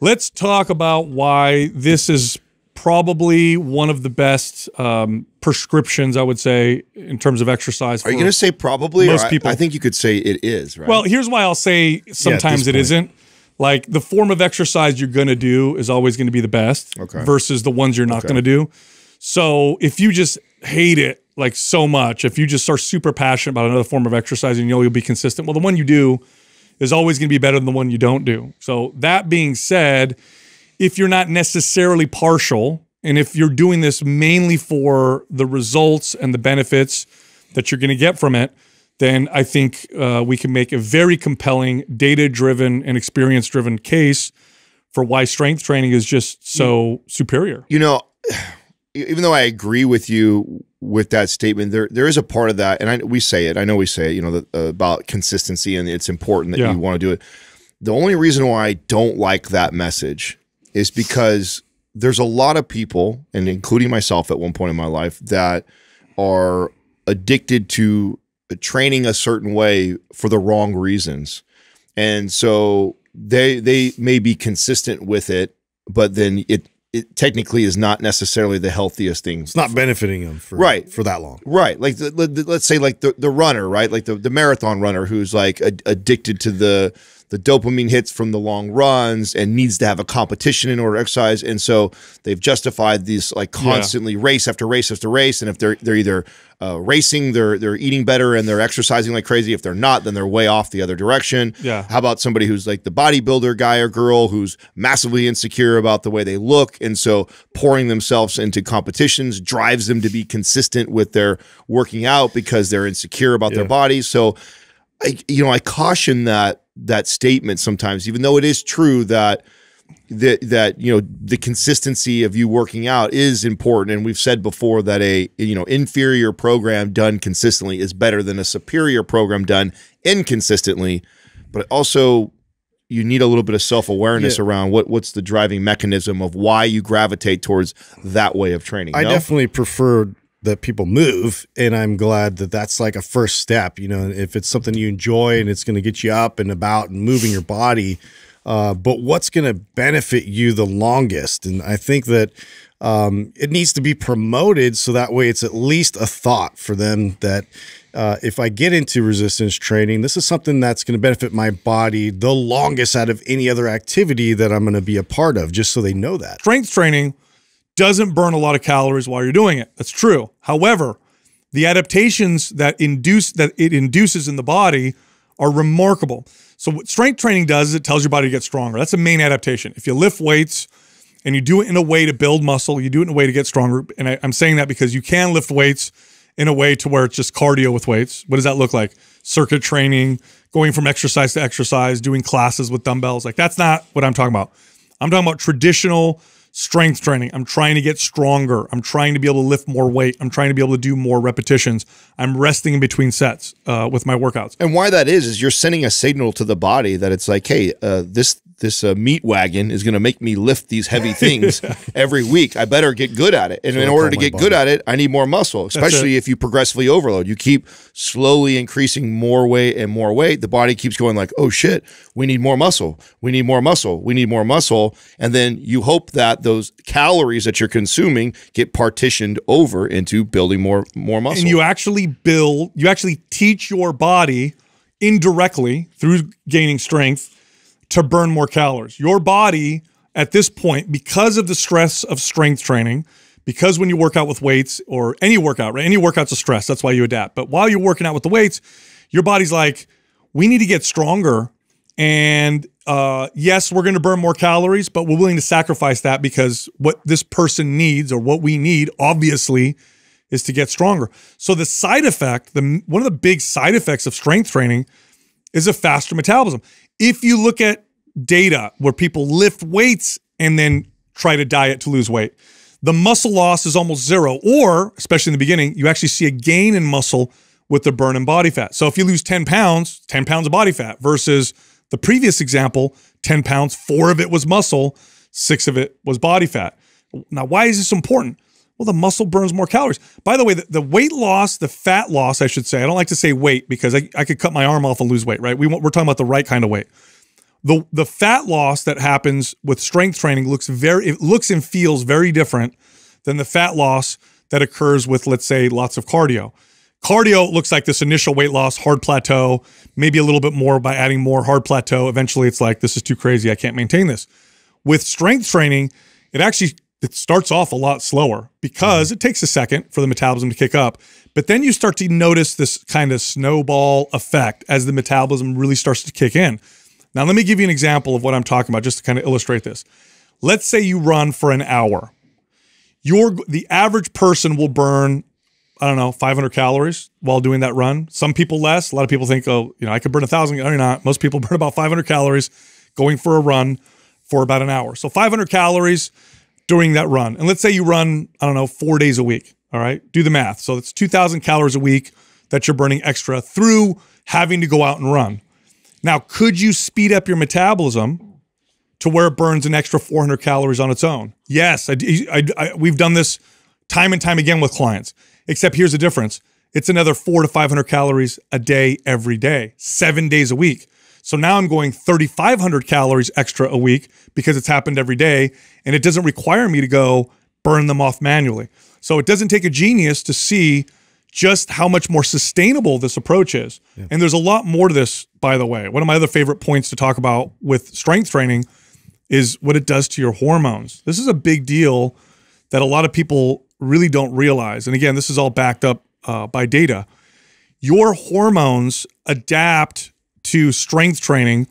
Let's talk about why this is probably one of the best um, prescriptions, I would say, in terms of exercise. Are you going to say probably? most I- people. I, think you could say it is, right? Well, here's why I'll say sometimes this it isn't. Like the form of exercise you're going to do is always going to be the best Okay. versus the ones you're not going to do. So if you just hate it like so much, if you just are super passionate about another form of exercise and you know you'll be consistent, well, the one you do is always going to be better than the one you don't do. So that being said, if you're not necessarily partial and if you're doing this mainly for the results and the benefits that you're going to get from it, then I think uh, we can make a very compelling, data driven, and experience driven case for why strength training is just so superior. you know, even though I agree with you with that statement, there there is a part of that, and I, we say it. I know we say it. You know that, uh, about consistency, and it's important that Yeah. you want to do it. The only reason why I don't like that message is because there's a lot of people, and including myself at one point in my life, that are addicted to training a certain way for the wrong reasons, and so they they may be consistent with it, but then it it technically is not necessarily the healthiest thing. It's not benefiting them for Right. for that long. Right. Like, the, the, let's say, like the, the runner, right? Like the, the marathon runner who's like a, addicted to the the dopamine hits from the long runs and needs to have a competition in order to exercise. And so they've justified these like constantly race after race after race. And if they're they're either uh, racing, they're they're eating better and they're exercising like crazy. If they're not, then they're way off the other direction. Yeah. How about somebody who's like the bodybuilder guy or girl who's massively insecure about the way they look, and so pouring themselves into competitions drives them to be consistent with their working out because they're insecure about their bodies. So, I you know I caution that that statement sometimes, even though it is true that that that you know the consistency of you working out is important and we've said before that a you know inferior program done consistently is better than a superior program done inconsistently but also you need a little bit of self-awareness Yeah. around what what's the driving mechanism of why you gravitate towards that way of training I no? definitely prefer that people move, and I'm glad that that's like a first step. You know, if it's something you enjoy and it's going to get you up and about and moving your body, uh, but what's going to benefit you the longest? And I think that um, it needs to be promoted so that way it's at least a thought for them that uh, if I get into resistance training, this is something that's going to benefit my body the longest out of any other activity that I'm going to be a part of, just so they know that. strength training doesn't burn a lot of calories while you're doing it. That's true. However, the adaptations that induce that it induces in the body are remarkable. So what strength training does is it tells your body to get stronger. That's the main adaptation. If you lift weights and you do it in a way to build muscle, you do it in a way to get stronger. And I, I'm saying that because you can lift weights in a way to where it's just cardio with weights. What does that look like? Circuit training, going from exercise to exercise, doing classes with dumbbells. Like that's not what I'm talking about. I'm talking about traditional strength training. I'm trying to get stronger. I'm trying to be able to lift more weight. I'm trying to be able to do more repetitions. I'm resting in between sets uh, with my workouts. And why that is is you're sending a signal to the body that it's like, hey, uh, this this uh, meat wagon is going to make me lift these heavy things every week. I better get good at it. And in I order to get body. good at it, I need more muscle. Especially if you progressively overload. You keep slowly increasing more weight and more weight. The body keeps going like, oh shit, we need more muscle. We need more muscle. We need more muscle. And then you hope that those calories that you're consuming get partitioned over into building more more muscle. And you actually build, you actually teach your body indirectly through gaining strength to burn more calories. Your body at this point, because of the stress of strength training, because when you work out with weights or any workout, right? Any workout's a stress. That's why you adapt. But while you're working out with the weights, your body's like, we need to get stronger. And uh, yes, we're going to burn more calories, but we're willing to sacrifice that because what this person needs or what we need, obviously, is to get stronger. So the side effect, the one of the big side effects of strength training is a faster metabolism. If you look at data where people lift weights and then try to diet to lose weight, the muscle loss is almost zero, or especially in the beginning, you actually see a gain in muscle with the burn in body fat. So if you lose 10 pounds, 10 pounds of body fat versus the previous example, 10 pounds, four of it was muscle, six of it was body fat. Now, why is this important? Well, the muscle burns more calories. By the way, the, the weight loss, the fat loss, I should say, I don't like to say weight because I, I could cut my arm off and lose weight, right? We, we're talking about the right kind of weight. the the fat loss that happens with strength training looks very it looks and feels very different than the fat loss that occurs with let's say lots of cardio. Cardio looks like this initial weight loss, hard plateau, maybe a little bit more by adding more hard plateau. Eventually it's like this is too crazy, I can't maintain this. With strength training, it actually it starts off a lot slower because mm-hmm. it takes a second for the metabolism to kick up. But then you start to notice this kind of snowball effect as the metabolism really starts to kick in. Now, let me give you an example of what I'm talking about just to kind of illustrate this. Let's say you run for an hour. Your the average person will burn I don't know, 500 calories while doing that run. Some people less. A lot of people think, oh, you know, I could burn a thousand. No, you're not. Most people burn about 500 calories going for a run for about an hour. So 500 calories during that run. And let's say you run, I don't know, four days a week. All right. Do the math. So it's 2,000 calories a week that you're burning extra through having to go out and run. Now, could you speed up your metabolism to where it burns an extra 400 calories on its own? Yes. I, I, I, we've done this time and time again with clients, except here's the difference it's another four to 500 calories a day every day, seven days a week. So now I'm going 3,500 calories extra a week because it's happened every day and it doesn't require me to go burn them off manually. So it doesn't take a genius to see just how much more sustainable this approach is. Yeah. And there's a lot more to this, by the way. One of my other favorite points to talk about with strength training is what it does to your hormones. This is a big deal that a lot of people really don't realize. And again, this is all backed up uh, by data. Your hormones adapt to strength training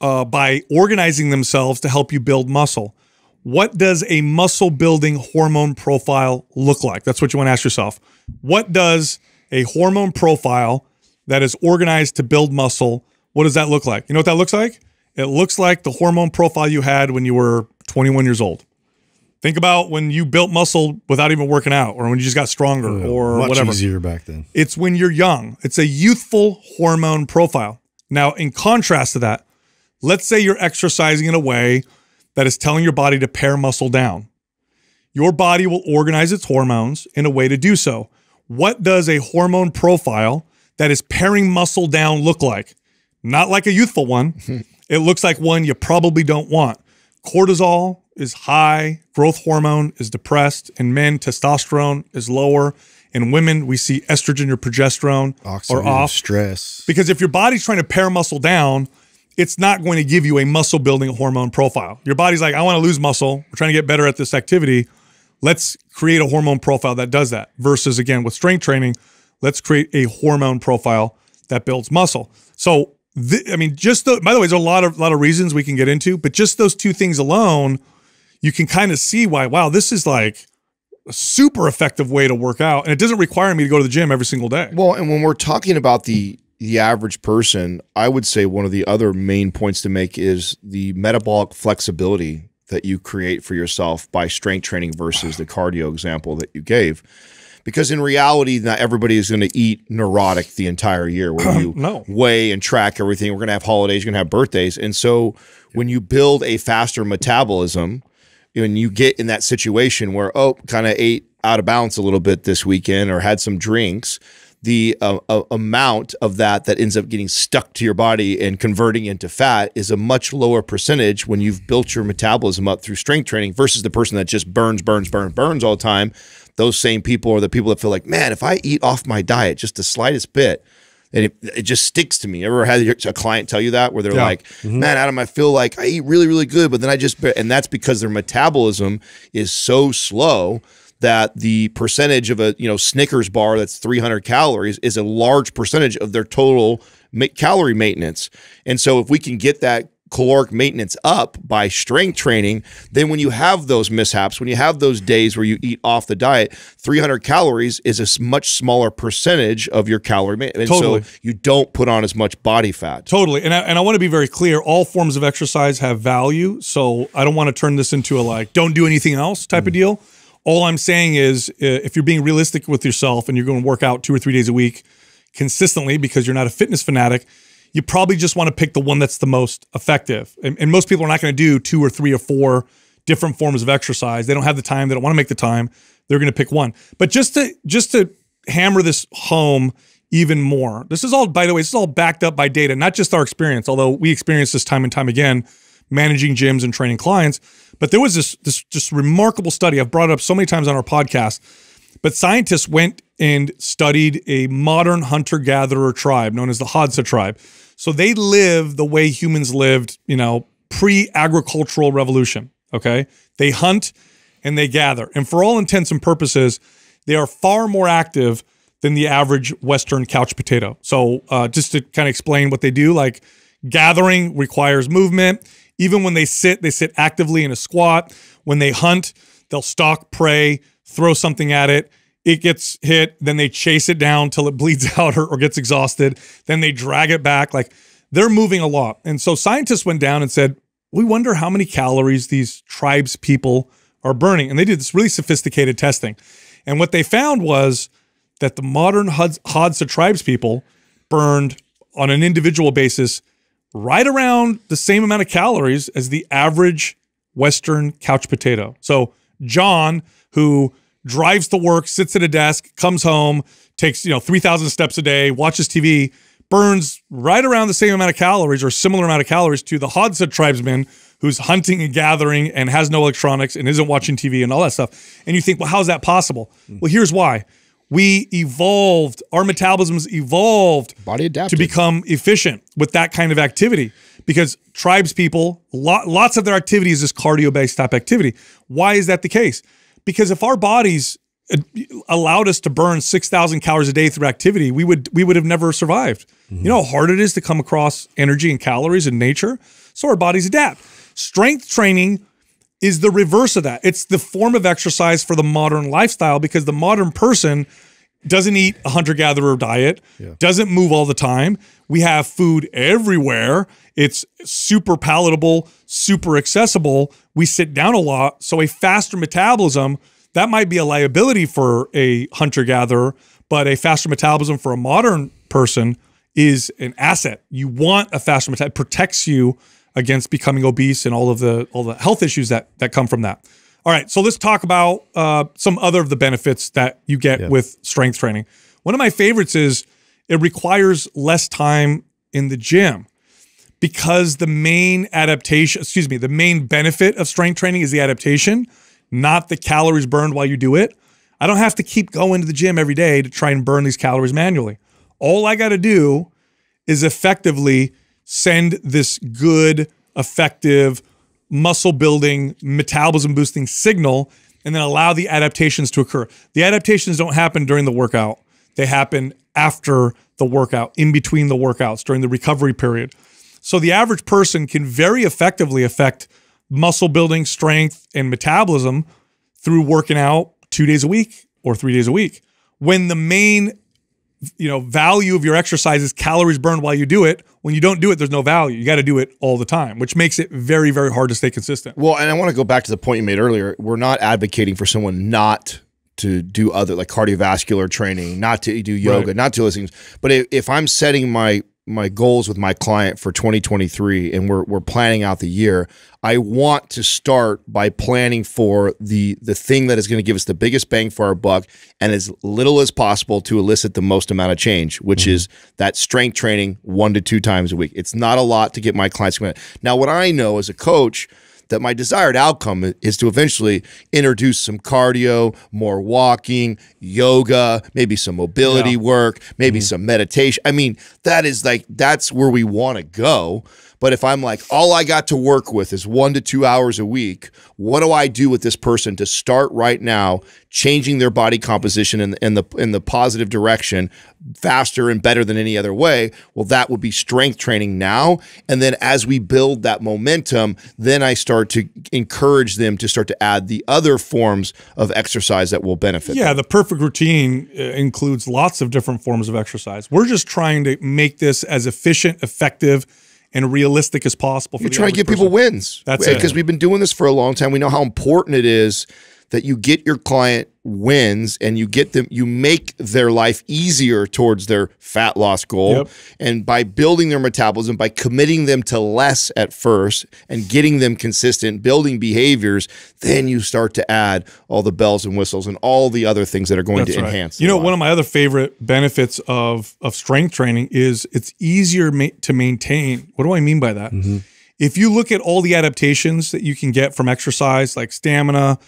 uh, by organizing themselves to help you build muscle. What does a muscle building hormone profile look like? That's what you want to ask yourself. What does a hormone profile that is organized to build muscle, what does that look like? You know what that looks like? It looks like the hormone profile you had when you were 21 years old. Think about when you built muscle without even working out, or when you just got stronger, yeah, or much whatever. easier back then. It's when you're young. It's a youthful hormone profile. Now, in contrast to that, let's say you're exercising in a way that is telling your body to pare muscle down. Your body will organize its hormones in a way to do so. What does a hormone profile that is paring muscle down look like? Not like a youthful one. it looks like one you probably don't want. Cortisol is high, growth hormone is depressed. In men, testosterone is lower. In women, we see estrogen or progesterone Oxidative are off. stress. Because if your body's trying to pare muscle down, it's not going to give you a muscle building hormone profile. Your body's like, I want to lose muscle. We're trying to get better at this activity. Let's create a hormone profile that does that. Versus, again, with strength training, let's create a hormone profile that builds muscle. So, I mean, just the, by the way, there's a lot of lot of reasons we can get into, but just those two things alone, you can kind of see why. Wow, this is like a super effective way to work out, and it doesn't require me to go to the gym every single day. Well, and when we're talking about the the average person, I would say one of the other main points to make is the metabolic flexibility that you create for yourself by strength training versus the cardio example that you gave. Because in reality, not everybody is going to eat neurotic the entire year where you no. weigh and track everything. We're going to have holidays, you're going to have birthdays. And so when you build a faster metabolism, and you get in that situation where, oh, kind of ate out of balance a little bit this weekend or had some drinks, the uh, uh, amount of that that ends up getting stuck to your body and converting into fat is a much lower percentage when you've built your metabolism up through strength training versus the person that just burns, burns, burns, burns all the time. Those same people are the people that feel like, man, if I eat off my diet just the slightest bit, and it, it just sticks to me. Ever had a client tell you that where they're yeah. like, mm-hmm. man, Adam, I feel like I eat really, really good, but then I just, and that's because their metabolism is so slow that the percentage of a you know Snickers bar that's 300 calories is a large percentage of their total ma calorie maintenance. And so if we can get that caloric maintenance up by strength training, then when you have those mishaps, when you have those days where you eat off the diet, 300 calories is a much smaller percentage of your calorie maintenance. Totally. So you don't put on as much body fat. Totally. And I, and I want to be very clear all forms of exercise have value. So I don't want to turn this into a like, don't do anything else type mm. of deal. All I'm saying is, if you're being realistic with yourself and you're going to work out two or three days a week consistently because you're not a fitness fanatic, you probably just want to pick the one that's the most effective. And, and most people are not going to do two or three or four different forms of exercise. They don't have the time. They don't want to make the time. They're going to pick one. But just to just to hammer this home even more. This is all, by the way, this is all backed up by data, not just our experience, although we experience this time and time again managing gyms and training clients. But there was this this just remarkable study. I've brought up so many times on our podcast. But scientists went and studied a modern hunter-gatherer tribe known as the Hadza tribe. So they live the way humans lived, you know, pre-agricultural revolution. Okay. They hunt and they gather. And for all intents and purposes, they are far more active than the average Western couch potato. So uh, just to kind of explain what they do, like gathering requires movement. Even when they sit, they sit actively in a squat. When they hunt, they'll stalk prey, throw something at it. It gets hit, then they chase it down till it bleeds out or, or gets exhausted. Then they drag it back. Like they're moving a lot. And so scientists went down and said, we wonder how many calories these tribes people are burning. And they did this really sophisticated testing. And what they found was that the modern Hadza tribes people burned on an individual basis right around the same amount of calories as the average Western couch potato. So John, who drives to work, sits at a desk, comes home, takes, you know, 3,000 steps a day, watches TV, burns right around the same amount of calories or similar amount of calories to the Hadza tribesman who's hunting and gathering and has no electronics and isn't watching TV and all that stuff. And you think, well, how's that possible? Mm. Well, here's why. We evolved, our metabolisms evolved Body adapted. to become efficient with that kind of activity because tribes people, lot, lots of their activity is this cardio based type activity. Why is that the case? Because if our bodies uh, allowed us to burn 6,000 calories a day through activity, we would we would have never survived. Mm -hmm. You know how hard it is to come across energy and calories in nature? So our bodies adapt. Strength training is the reverse of that. It's the form of exercise for the modern lifestyle because the modern person doesn't eat a hunter gatherer diet, yeah. doesn't move all the time. We have food everywhere. It's super palatable, super accessible. We sit down a lot. So, a faster metabolism, that might be a liability for a hunter gatherer, but a faster metabolism for a modern person is an asset. You want a faster metabolism, it protects you against becoming obese and all of the all the health issues that that come from that. All right, so let's talk about uh, some other of the benefits that you get yeah. with strength training. One of my favorites is it requires less time in the gym because the main adaptation, excuse me, the main benefit of strength training is the adaptation, not the calories burned while you do it. I don't have to keep going to the gym every day to try and burn these calories manually. All I got to do is effectively send this good, effective, muscle building, metabolism boosting signal, and then allow the adaptations to occur. The adaptations don't happen during the workout, they happen after the workout, in between the workouts, during the recovery period. So the average person can very effectively affect muscle building, strength, and metabolism through working out two days a week or three days a week. When the main you know value of your exercise is calories burned while you do it. When you don't do it there's no value. You got to do it all the time which makes it very very hard to stay consistent. Well and i want to go back to the point you made earlier. We're not advocating for someone not to do other like cardiovascular training not to do yoga right. not to those things. But if, if i'm setting my my goals with my client for 2023 and we're we're planning out the year, I want to start by planning for the the thing that is going to give us the biggest bang for our buck and as little as possible to elicit the most amount of change, which mm -hmm. is that strength training 1 to 2 times a week. It's not a lot to get my clients Now what I know as a coach that my desired outcome is to eventually introduce some cardio, more walking, yoga, maybe some mobility yeah. work, maybe mm -hmm. some meditation. I mean, that is like, that's where we want to go. But if I'm like, all I got to work with is one to two hours a week, what do I do with this person to start right now, changing their body composition in, in the in the positive direction faster and better than any other way? Well, that would be strength training now. And then as we build that momentum, then I start to encourage them to start to add the other forms of exercise that will benefit. Yeah, them. the perfect routine uh, includes lots of different forms of exercise. We're just trying to make this as efficient, effective, and realistic as possible. You're trying to give person. people wins. That's it. Because we've been doing this for a long time. We know how important it is that you get your client wins and you get them you make their life easier towards their fat loss goal Yep. and by building their metabolism by committing them to less at first and getting them consistent building behaviors then you start to add all the bells and whistles and all the other things that are going to enhance You know, one of my other favorite benefits of of strength training is it's easier ma- to maintain. What do I mean by that? Mm-hmm. If you look at all the adaptations that you can get from exercise, like stamina,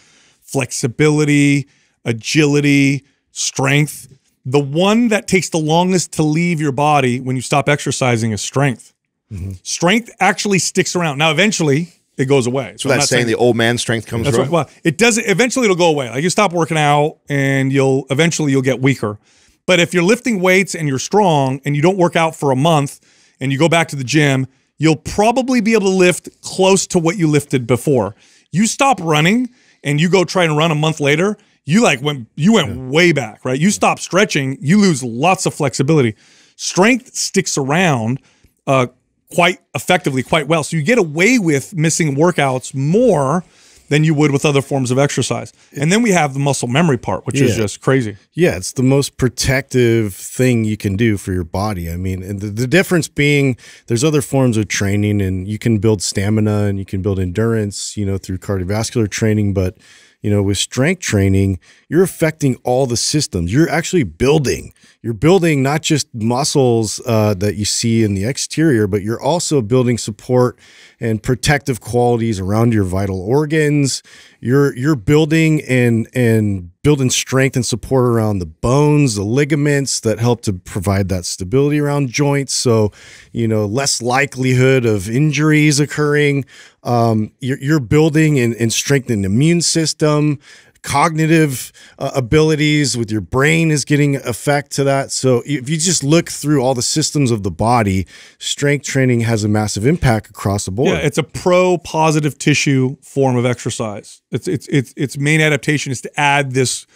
flexibility, agility, strength, the one that takes the longest to leave your body when you stop exercising is strength. Mm-hmm. Strength actually sticks around. Now, eventually, it goes away. so that's saying the old man strength comes right. Well, it doesn't. Eventually, it'll go away. Like you stop working out, and you'll eventually you'll get weaker. But if you're lifting weights and you're strong, and you don't work out for a month, and you go back to the gym, you'll probably be able to lift close to what you lifted before. You stop running, and you go try and run a month later. You like went you went way back, right? You stop stretching, you lose lots of flexibility. Strength sticks around. Uh, quite effectively, quite well. So you get away with missing workouts more than you would with other forms of exercise. And then we have the muscle memory part, which is just crazy. Yeah, it's the most protective thing you can do for your body. I mean, and the, the difference being there's other forms of training and you can build stamina and you can build endurance, you know, through cardiovascular training, but you know, with strength training, you're affecting all the systems. You're actually building. You're building not just muscles uh, that you see in the exterior, but you're also building support and protective qualities around your vital organs. You're you're building and and building strength and support around the bones, the ligaments that help to provide that stability around joints. So, you know, less likelihood of injuries occurring. Um, you're, you're building and, and strengthening the immune system cognitive uh, abilities with your brain is getting effect to that so if you just look through all the systems of the body strength training has a massive impact across the board Yeah, it's a pro positive tissue form of exercise. It's it's it's its main adaptation is to add this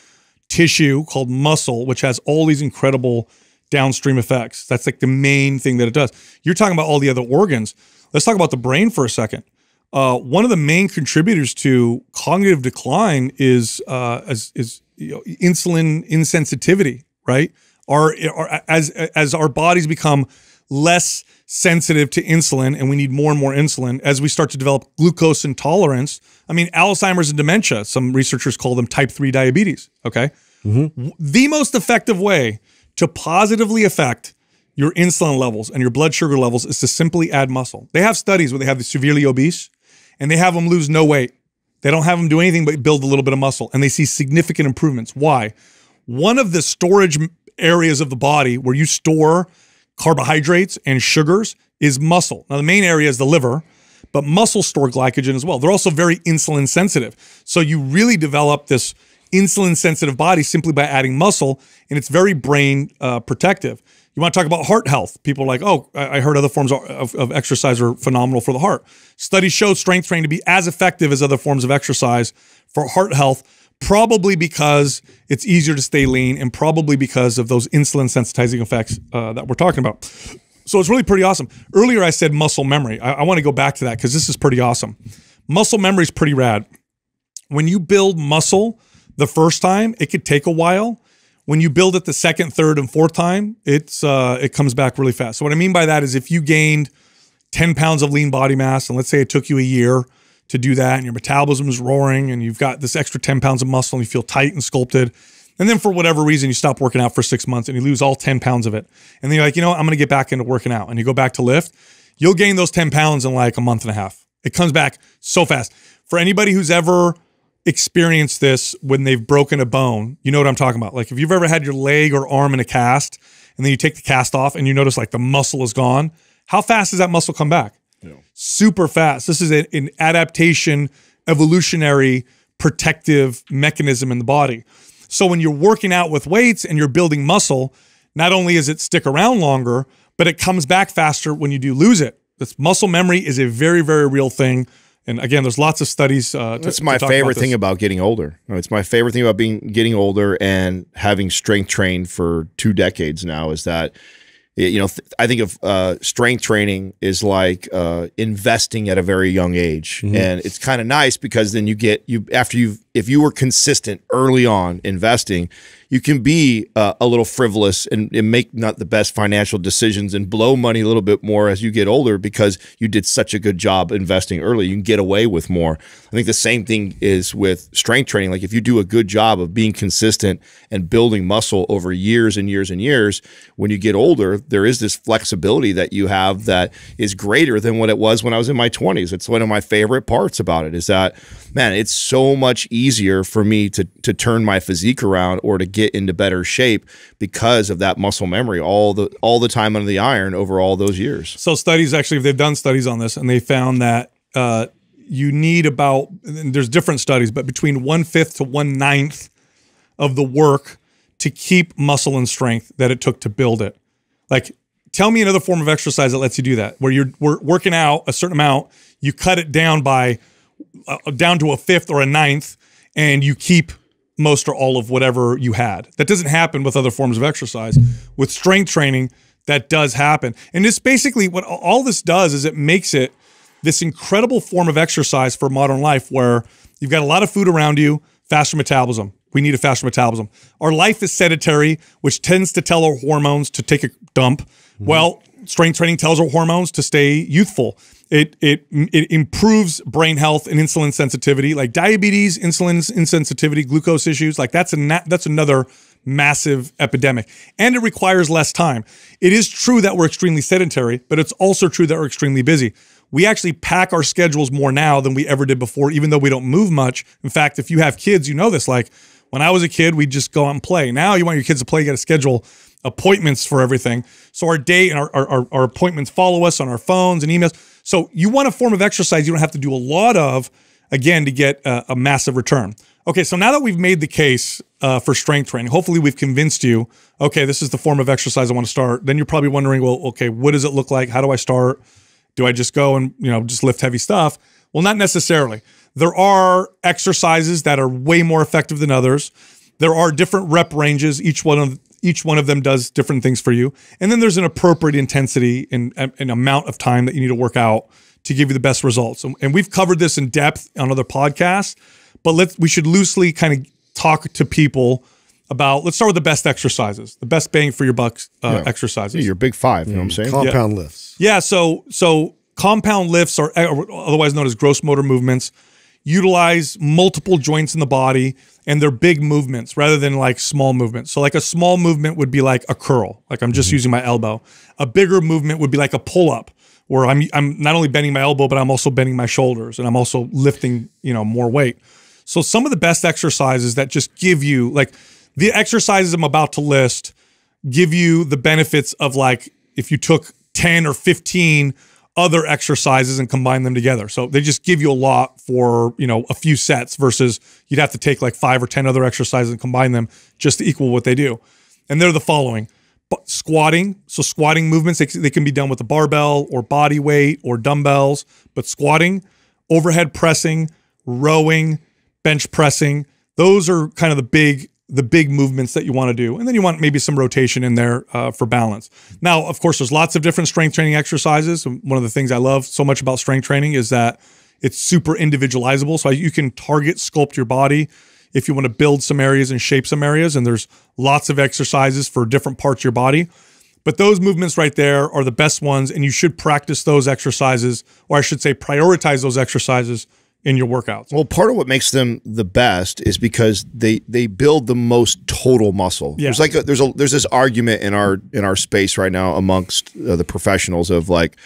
tissue called muscle, which has all these incredible downstream effects. That's like the main thing that it does. You're talking about all the other organs. Let's talk about the brain for a second. Uh, one of the main contributors to cognitive decline is uh, is, is you know, insulin insensitivity, right? Our, our as as our bodies become less sensitive to insulin and we need more and more insulin as we start to develop glucose intolerance. I mean, Alzheimer's and dementia, some researchers call them type 3 diabetes. Okay. W- The most effective way to positively affect your insulin levels and your blood sugar levels is to simply add muscle. They have studies where they have the severely obese and they have them lose no weight. They don't have them do anything but build a little bit of muscle and they see significant improvements. Why? One of the storage areas of the body where you store carbohydrates and sugars is muscle. Now, the main area is the liver, but muscle store glycogen as well. They're also very insulin sensitive. So you really develop this insulin sensitive body simply by adding muscle, and it's very brain uh, protective. You want to talk about heart health? People are like, oh, I heard other forms of, of, of exercise are phenomenal for the heart. Studies show strength training to be as effective as other forms of exercise for heart health, probably because it's easier to stay lean and probably because of those insulin sensitizing effects uh, that we're talking about. So it's really pretty awesome. Earlier, I said muscle memory. I, I want to go back to that because this is pretty awesome. Muscle memory is pretty rad. When you build muscle the first time, it could take a while. When you build it the second, third, and fourth time, it's uh, it comes back really fast. So what I mean by that is if you gained 10 pounds of lean body mass, and let's say it took you a year to do that, and your metabolism is roaring, and you've got this extra 10 pounds of muscle, and you feel tight and sculpted, and then for whatever reason you stop working out for six months and you lose all 10 pounds of it, and then you're like, you know, what? I'm going to get back into working out, and you go back to lift, you'll gain those 10 pounds in like a month and a half. It comes back so fast. For anybody who's ever experienced this when they've broken a bone, you know what I'm talking about. Like if you've ever had your leg or arm in a cast and then you take the cast off and you notice like the muscle is gone, how fast does that muscle come back? Super fast. This is a- an adaptation, evolutionary, protective mechanism in the body. So when you're working out with weights and you're building muscle, not only is it stick around longer, but it comes back faster when you do lose it. This muscle memory is a very, very real thing. And again, there's lots of studies. Uh, to, That's my favorite about thing about getting older. It's my favorite thing about being getting older and having strength trained for two decades now is that you know, th- I think of uh, strength training is like uh, investing at a very young age, Mm-hmm. and it's kind of nice because then you get you after you if you were consistent early on investing, you can be uh, a little frivolous and, and make not the best financial decisions and blow money a little bit more as you get older because you did such a good job investing early. You can get away with more. I think the same thing is with strength training. Like if you do a good job of being consistent and building muscle over years and years and years, when you get older, there is this flexibility that you have that is greater than what it was when I was in my 20s. It's one of my favorite parts about it is that, man, it's so much easier for me to, to turn my physique around or to get into better shape because of that muscle memory all the all the time under the iron over all those years. So studies actually, if they've done studies on this, and they found that uh, you need about there's different studies, but between one fifth to one ninth of the work to keep muscle and strength that it took to build it. Like, tell me another form of exercise that lets you do that, where you're wor- working out a certain amount, you cut it down by uh, down to a fifth or a ninth, and you keep most or all of whatever you had. That doesn't happen with other forms of exercise. With strength training, that does happen. And this basically what all this does is it makes it this incredible form of exercise for modern life where you've got a lot of food around you, faster metabolism. We need a faster metabolism. Our life is sedentary, which tends to tell our hormones to take a dump. Well, strength training tells our hormones to stay youthful. It it it improves brain health and insulin sensitivity, like diabetes, insulin insensitivity, glucose issues. Like that's a that's another massive epidemic, and it requires less time. It is true that we're extremely sedentary, but it's also true that we're extremely busy. We actually pack our schedules more now than we ever did before, even though we don't move much. In fact, if you have kids, you know this. Like when I was a kid, we'd just go out and play. Now you want your kids to play, you got to schedule appointments for everything. So our day and our, our, our appointments follow us on our phones and emails. So you want a form of exercise you don't have to do a lot of, again, to get a, a massive return. Okay, so now that we've made the case uh, for strength training, hopefully we've convinced you, okay, this is the form of exercise I want to start. Then you're probably wondering, well, okay, what does it look like? How do I start? Do I just go and, you know, just lift heavy stuff? Well, not necessarily. There are exercises that are way more effective than others. There are different rep ranges. Each one of each one of them does different things for you. And then there's an appropriate intensity and an amount of time that you need to work out to give you the best results. And, and we've covered this in depth on other podcasts, but let's we should loosely kind of talk to people about let's start with the best exercises, the best bang for your buck uh, exercises. Your big five, you know what I'm saying? Compound lifts. Yeah, so so compound lifts are otherwise known as gross motor movements. Utilize multiple joints in the body and they're big movements rather than like small movements. So like a small movement would be like a curl, like I'm just mm-hmm. using my elbow. A bigger movement would be like a pull up where I'm I'm not only bending my elbow but I'm also bending my shoulders and I'm also lifting, you know, more weight. So some of the best exercises that just give you like the exercises I'm about to list give you the benefits of like if you took 10 or 15 other exercises and combine them together. So they just give you a lot for, you know, a few sets versus you'd have to take like 5 or 10 other exercises and combine them just to equal what they do. And they're the following. But squatting, so squatting movements they, they can be done with a barbell or body weight or dumbbells, but squatting, overhead pressing, rowing, bench pressing, those are kind of the big the big movements that you want to do. And then you want maybe some rotation in there uh, for balance. Now, of course, there's lots of different strength training exercises. One of the things I love so much about strength training is that it's super individualizable. So you can target sculpt your body if you want to build some areas and shape some areas. And there's lots of exercises for different parts of your body. But those movements right there are the best ones. And you should practice those exercises, or I should say, prioritize those exercises in your workouts. Well, part of what makes them the best is because they they build the most total muscle. Yeah. There's like a, there's a there's this argument in our in our space right now amongst uh, the professionals of like,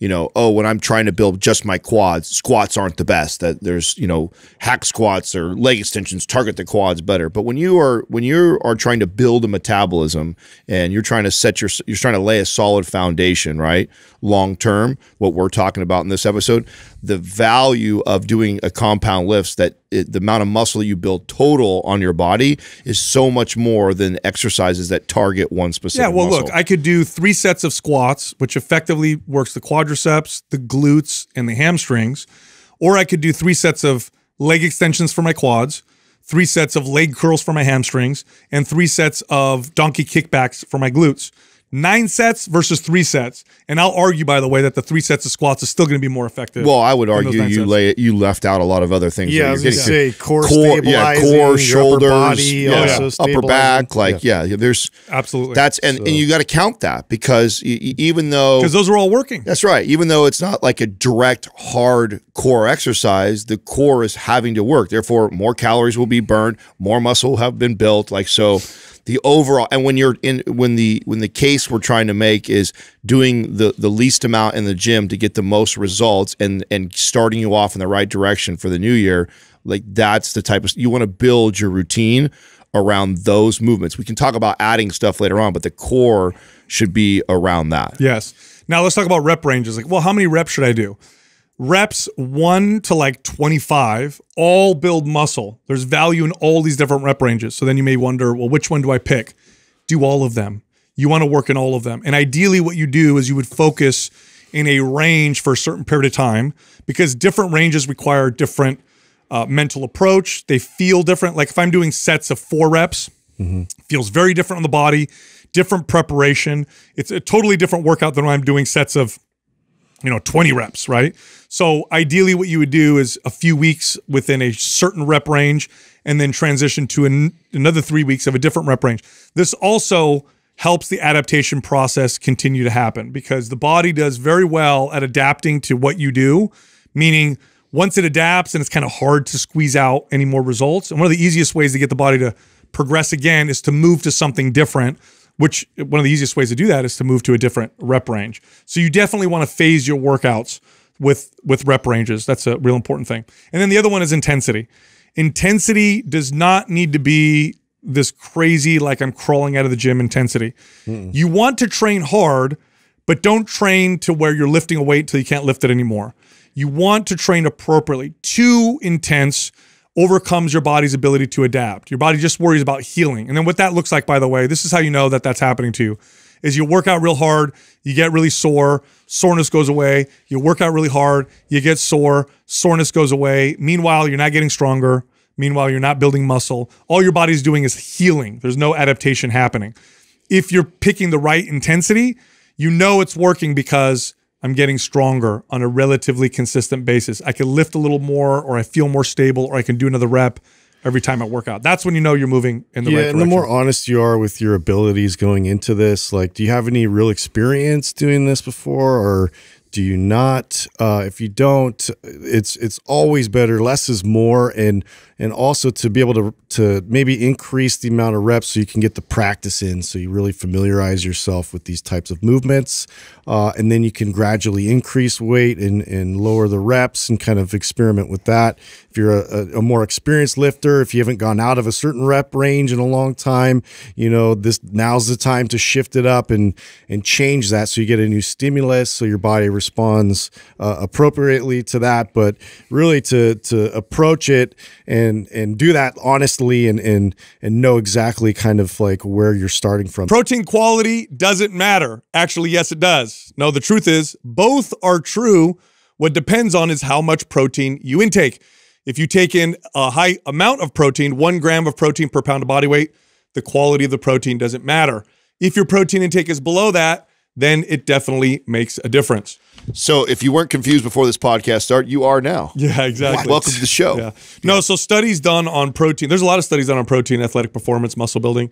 you know, oh, when I'm trying to build just my quads, squats aren't the best. That there's you know hack squats or leg extensions target the quads better. But when you are when you are trying to build a metabolism and you're trying to set your you're trying to lay a solid foundation, right, long term, what we're talking about in this episode, the value of doing a compound lifts that it, the amount of muscle you build total on your body is so much more than exercises that target one specific. Yeah, well, muscle. look, I could do three sets of squats, which effectively works the quadriceps, the glutes, and the hamstrings. Or I could do three sets of leg extensions for my quads, three sets of leg curls for my hamstrings, and three sets of donkey kickbacks for my glutes. Nine sets versus three sets. And I'll argue, by the way, that the three sets of squats is still going to be more effective. Well, I would argue you sets. lay you left out a lot of other things. Yeah, that I was you're gonna say core, core, yeah, stabilizing, core, your upper shoulders, body yeah, also upper back. Like, Yeah. yeah, there's Absolutely. that's and, and you got to count that because y- y- even though because those are all working. That's right. Even though it's not like a direct hard core exercise, the core is having to work. Therefore, more calories will be burned, more muscle have been built. Like so the overall and when you're in when the when the case we're trying to make is doing the the least amount in the gym to get the most results and and starting you off in the right direction for the new year, like that's the type of you want to build your routine around those movements. We can talk about adding stuff later on, but the core should be around that. Yes. Now let's talk about rep ranges. Like, well, how many reps should I do? Reps one to like 25 all build muscle. There's value in all these different rep ranges. So then you may wonder, well, which one do I pick? Do all of them. You want to work in all of them. And ideally, what you do is you would focus in a range for a certain period of time because different ranges require different uh, mental approach. They feel different. Like if I'm doing sets of four reps, feels very different on the body, different preparation. It's a totally different workout than when I'm doing sets of, you know, 20 reps, right? So ideally what you would do is a few weeks within a certain rep range and then transition to an, another 3 weeks of a different rep range. This also helps the adaptation process continue to happen because the body does very well at adapting to what you do, meaning once it adapts and it's kind of hard to squeeze out any more results. And one of the easiest ways to get the body to progress again is to move to something different, which one of the easiest ways to do that is to move to a different rep range. So you definitely want to phase your workouts with with rep ranges. That's a real important thing. And then the other one is intensity. Intensity does not need to be this crazy like I'm crawling out of the gym intensity. You want to train hard, but don't train to where you're lifting a weight till you can't lift it anymore. You want to train appropriately. Too intense overcomes your body's ability to adapt. Your body just worries about healing. And then what that looks like, by the way, this is how you know that that's happening to you, is you work out real hard, you get really sore, soreness goes away. You work out really hard, you get sore, soreness goes away. Meanwhile, you're not getting stronger. Meanwhile, you're not building muscle. All your body's doing is healing. There's no adaptation happening. If you're picking the right intensity, you know it's working because I'm getting stronger on a relatively consistent basis. I can lift a little more, or I feel more stable, or I can do another rep every time I workout. That's when you know you're moving in the yeah, right and the more honest you are with your abilities going into this, like, do you have any real experience doing this before, or do you not? Uh, if you don't, it's it's always better. Less is more, and and also to be able to to maybe increase the amount of reps so you can get the practice in, so you really familiarize yourself with these types of movements, uh, and then you can gradually increase weight and and lower the reps and kind of experiment with that. If you're a, a more experienced lifter, if you haven't gone out of a certain rep range in a long time, you know this now's the time to shift it up and and change that so you get a new stimulus, so your body responds uh, appropriately to that. But really to to approach it and and and do that honestly and and and know exactly kind of like where you're starting from. Protein quality doesn't matter. Actually, yes, it does. No, the truth is both are true. What depends on is how much protein you intake. If you take in a high amount of protein, one gram of protein per pound of body weight, the quality of the protein doesn't matter. If your protein intake is below that, then it definitely makes a difference. So if you weren't confused before this podcast start, you are now. Yeah, exactly. Welcome to the show. Yeah. No, so studies done on protein. There's a lot of studies done on protein, athletic performance, muscle building.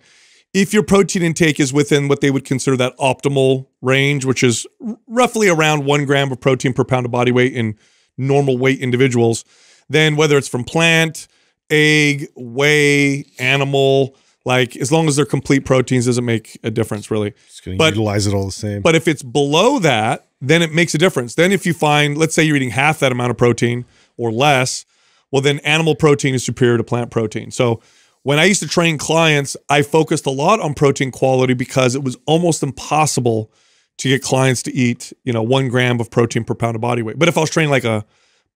If your protein intake is within what they would consider that optimal range, which is roughly around one gram of protein per pound of body weight in normal weight individuals, then whether it's from plant, egg, whey, animal, like as long as they're complete proteins, doesn't make a difference really. Just gonna But- utilize it all the same. But if it's below that, then it makes a difference. Then if you find, let's say you're eating half that amount of protein or less, well, then animal protein is superior to plant protein. So when I used to train clients, I focused a lot on protein quality because it was almost impossible to get clients to eat, you know, one gram of protein per pound of body weight. But if I was training like a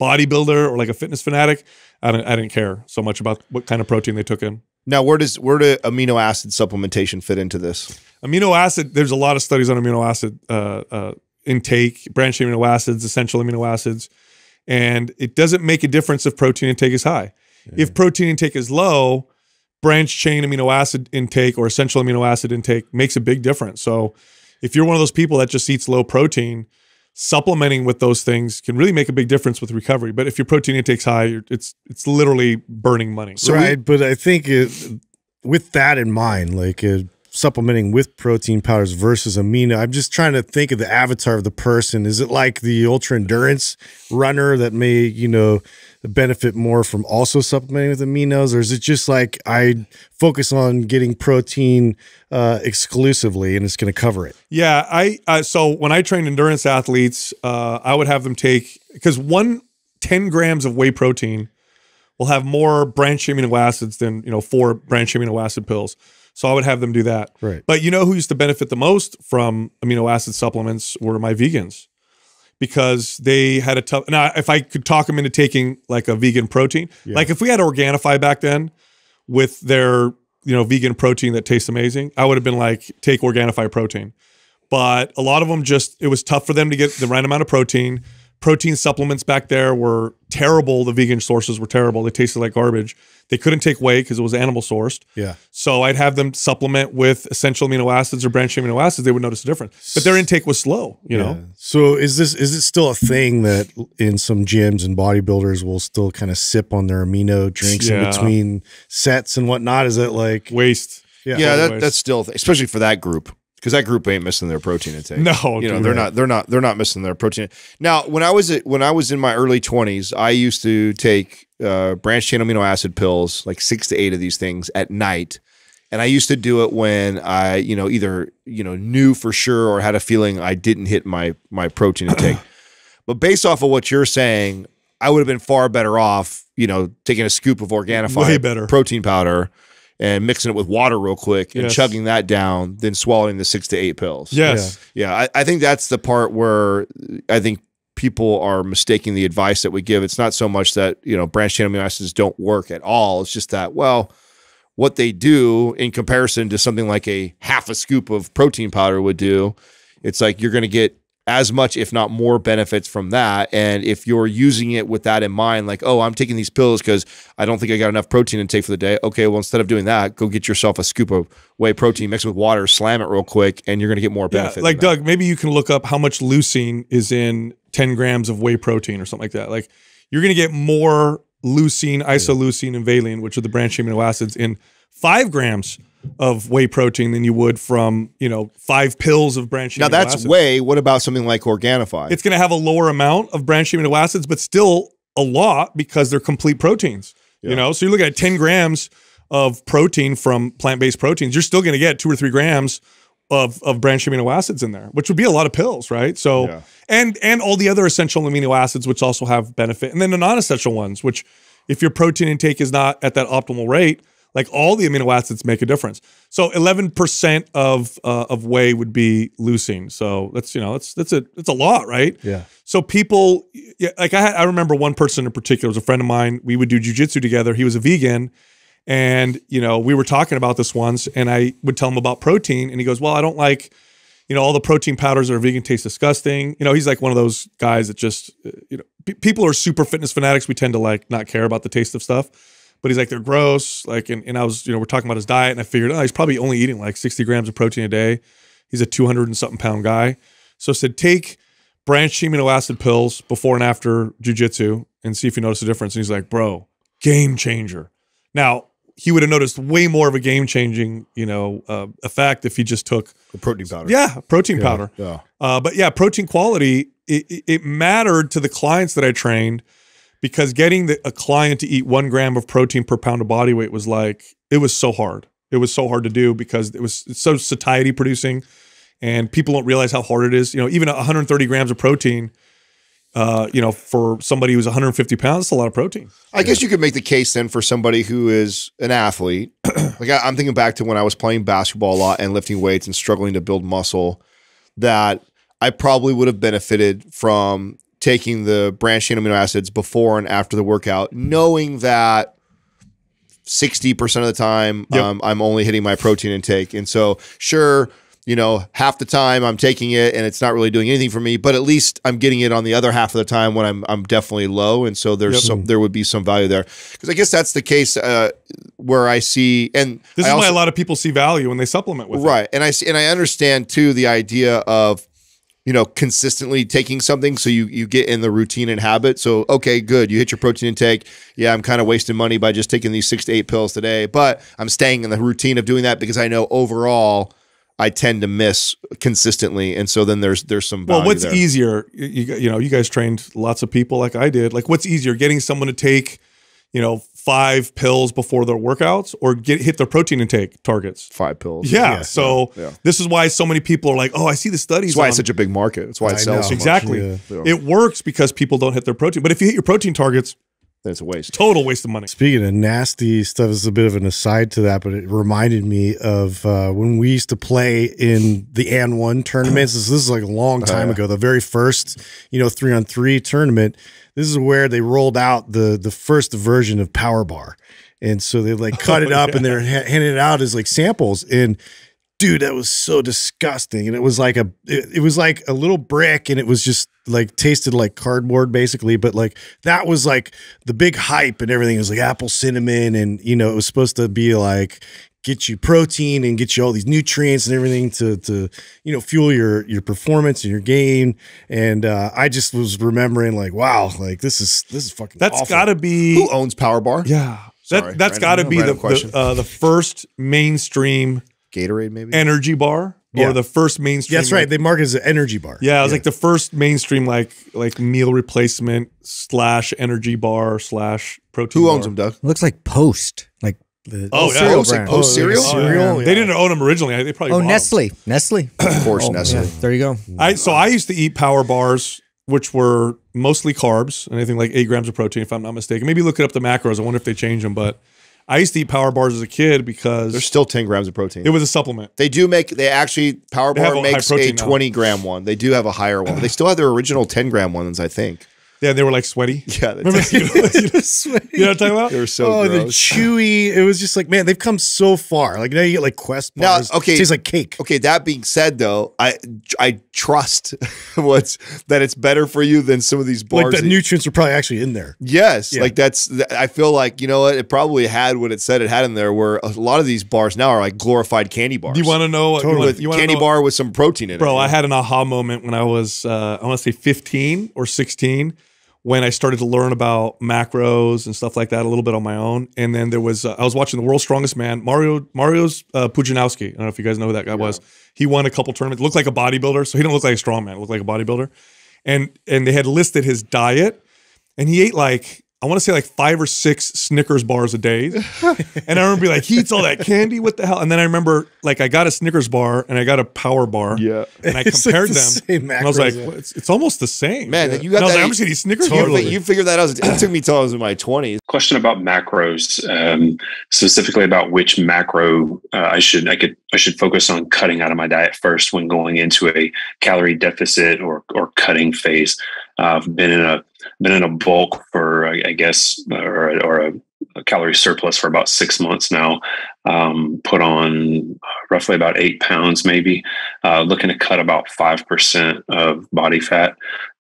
bodybuilder or like a fitness fanatic, I didn't, I didn't care so much about what kind of protein they took in. Now, where does where do amino acid supplementation fit into this? amino acid there's a lot of studies on amino acid uh, uh, intake branched amino acids essential amino acids and it doesn't make a difference if protein intake is high. If protein intake is low branched chain amino acid intake or essential amino acid intake makes a big difference. So if you're one of those people that just eats low protein, supplementing with those things can really make a big difference with recovery. But if your protein intake's high, you're- it's it's literally burning money. right, but I think it, with that in mind, like uh, supplementing with protein powders versus amino, I'm just trying to think of the avatar of the person. Is it like the ultra endurance runner that may, you know, benefit more from also supplementing with aminos, or is it just like I focus on getting protein uh, exclusively and it's going to cover it? Yeah, I uh, so when I train endurance athletes, uh, I would have them take because one 10 grams of whey protein will have more branched amino acids than you know four branched amino acid pills. So I would have them do that. Right. But you know who used to benefit the most from amino acid supplements were my vegans because they had a tough. Now, if I could talk them into taking like a vegan protein, like if we had Organifi back then with their you know vegan protein that tastes amazing, I would have been like take Organifi protein. But a lot of them just it was tough for them to get the right amount of protein. Protein supplements back there were terrible. The vegan sources were terrible. They tasted like garbage. They couldn't take whey because it was animal sourced. Yeah. So I'd have them supplement with essential amino acids or branched amino acids. They would notice a difference. But their intake was slow, you know? So is this is it still a thing that in some gyms and bodybuilders will still kind of sip on their amino drinks in between sets and whatnot? Is it like Waste. Yeah. Yeah, that, that's still especially for that group because that group ain't missing their protein intake. No, you know they're not they're not they're not missing their protein. Now, when I was at, when I was in my early twenties, I used to take uh, branched chain amino acid pills, like six to eight of these things at night, and I used to do it when I you know either you know knew for sure or had a feeling I didn't hit my my protein intake. but based off of what you're saying, I would have been far better off, you know, taking a scoop of Organifi Way better. protein powder and mixing it with water real quick and Yes. chugging that down than swallowing the six to eight pills. Yes. Yeah, I, I think that's the part where I think people are mistaking the advice that we give. It's not so much that, you know, branched chain amino acids don't work at all. It's just that, well, what they do in comparison to something like a half a scoop of protein powder would do, it's like you're going to get as much, if not more, benefits from that. And if you're using it with that in mind, like, oh, I'm taking these pills because I don't think I got enough protein intake for the day. Okay, well, instead of doing that, go get yourself a scoop of whey protein, mix it with water, slam it real quick, and you're going to get more Yeah, like than that. Doug, maybe you can look up how much leucine is in 10 grams of whey protein or something like that. Like you're going to get more leucine, isoleucine, and valine, which are the branched amino acids, in five grams of whey protein than you would from, you know, five pills of branched Now amino that's acids. whey. What about something like Organifi? It's going to have a lower amount of branched amino acids, but still a lot because they're complete proteins. You know, so you're looking at 10 grams of protein from plant-based proteins. You're still going to get two or three grams of of branched amino acids in there, which would be a lot of pills, right? So Yeah. and and all the other essential amino acids, which also have benefit, and then the non-essential ones, which if your protein intake is not at that optimal rate, like all the amino acids make a difference. So 11% of uh, of whey would be leucine. So that's you know that's that's a that's a lot, right? Yeah. So people, yeah, like I, I remember one person in particular was a friend of mine. We would do jujitsu together. He was a vegan, and you know we were talking about this once, and I would tell him about protein, and he goes, "Well, I don't like, you know, all the protein powders that are vegan taste disgusting." You know, he's like one of those guys that just, uh, you know, people are super fitness fanatics. We tend to like not care about the taste of stuff. But he's like, they're gross. Like, and, and I was, you know, we're talking about his diet, and I figured, oh, he's probably only eating like 60 grams of protein a day. He's a 200 and something pound guy. So I said, take branched amino acid pills before and after jujitsu and see if you notice a difference. And he's like, bro, game changer. Now, he would have noticed way more of a game changing, you know, uh, effect if he just took, the protein powder. yeah, protein powder. Yeah. Uh, but yeah, protein quality, it, it- it mattered to the clients that I trained because getting the, a client to eat one gram of protein per pound of body weight was like, it was so hard. It was so hard to do because it was so satiety producing and people don't realize how hard it is. You know, even 130 grams of protein, uh, you know, for somebody who's 150 pounds, that's a lot of protein. I guess you could make the case then for somebody who is an athlete. like I, I'm thinking back to when I was playing basketball a lot and lifting weights and struggling to build muscle, that I probably would have benefited from taking the branched chain amino acids before and after the workout, knowing that 60% of the time Yep. um, I'm only hitting my protein intake. And so, sure, you know, half the time I'm taking it and it's not really doing anything for me, but at least I'm getting it on the other half of the time when I'm I'm definitely low, and so there's Yep. some there would be some value there because I guess that's the case uh, where I see and This I is why a lot of people see value when they supplement with it. right, and I see and I understand too the idea of you know consistently taking something so you you get in the routine and habit. So okay, good, you hit your protein intake. Yeah, I'm kind of wasting money by just taking these six to eight pills today, but I'm staying in the routine of doing that because I know overall. I tend to miss consistently, and so then there's there's some Well, what's there. easier? You you know, you guys trained lots of people like I did. Like, what's easier, getting someone to take, you know, five pills before their workouts, or get hit their protein intake targets? Five pills. Yeah. Yeah, so yeah. this is why so many people are like, "Oh, I see the studies." That's why on- it's such a big market. That's why it I sells know. so much. exactly. Yeah. It works because people don't hit their protein. But if you hit your protein targets, Then it's a waste. total waste of money. Speaking of nasty stuff, this is a bit of an aside to that, but it reminded me of uh, when we used to play in the AND1 tournaments. this, this is like a long time ago. The very first, you know, three on three tournament. This is where they rolled out the the first version of Power Bar, and so they like cut it oh, up and they're ha- handing it out as like samples. And dude, that was so disgusting. And it was like a it, it was like a little brick, and it was just like tasted like cardboard basically. But like that was like the big hype and everything. It was like apple cinnamon, and you know, it was supposed to be like get you protein and get you all these nutrients and everything to to you know fuel your your performance and your gain. And uh, I just was remembering like, wow, like this is this is fucking. That's awful. got to be Who owns Power Bar? yeah. Sorry, that that's random- got to be the the, uh, the first mainstream Gatorade, maybe. energy bar Yeah. or the first mainstream. That's right. like- They market it as an energy bar. Yeah, it was like the first mainstream like like meal replacement slash energy bar slash protein. Who owns bar. them, Doug? Looks like Post, like the Oh, the yeah. cereal Oh, like brand. Post Oh, oh cereal. Oh, cereal. yeah. They didn't own them originally. They probably Oh, bought 'em. Nestle, Nestle. Of course, Oh, Nestle. yeah, there you go. I so I used to eat power bars, which were mostly carbs, anything like eight grams of protein, if I'm not mistaken. Maybe look it up the macros. I wonder if they change them. But I used to eat power bars as a kid because There's still 10 grams of protein. it was a supplement. they do make, they actually, Power They Bar a makes a protein now. 20 gram one. They do have a higher one. They still have their original 10 gram ones, I think. Yeah, they were like sweaty. Yeah. Remember? They, you, know, you know what I'm talking about? they were so oh, the chewy. It was just like, man, they've come so far. Like now you get like Quest bars. Now, okay. tastes like cake. Okay, that being said, though, I I trust what's that it's better for you than some of these bars. Like the nutrients are probably actually in there. Yes, Yeah. like that's. I feel like you know what it probably had what it said it had in there. Where a lot of these bars now are like glorified candy bars. Do you want to know? what- You Totally. want, you want candy know, bar with some protein in it? Bro, I had an aha moment when I was, uh, I want to say 15 or 16, when I started to learn about macros and stuff like that a little bit on my own. And then there was, uh, I was watching the World's Strongest Man, Mario, Mario's uh, Pudzianowski. I don't know if you guys know who that guy was. He won a couple tournaments. Looked like a bodybuilder, so he didn't look like a strong man. Looked like a bodybuilder. And and they had listed his diet, and he ate like I want to say like five or six Snickers bars a day. and I remember being like, he eats all that candy. What the hell? And then I remember like I got a Snickers bar and I got a Power bar. Yeah. And I It's like compared the them. same and I was like, yeah. well, it's, it's almost the same. Man, Yeah. you got And I was that- like, I'm just gonna eat Snickers. You, bars. you figured that out. It took me till I was in my twenties. question about macros, um, specifically about which macro uh, I should I could I should focus on cutting out of my diet first when going into a calorie deficit or or cutting phase. Uh, I've been in a been in a bulk for I, guess or or a, a calorie surplus for about six months now. Um, put on roughly about eight pounds, maybe. Uh, looking to cut about five percent of body fat.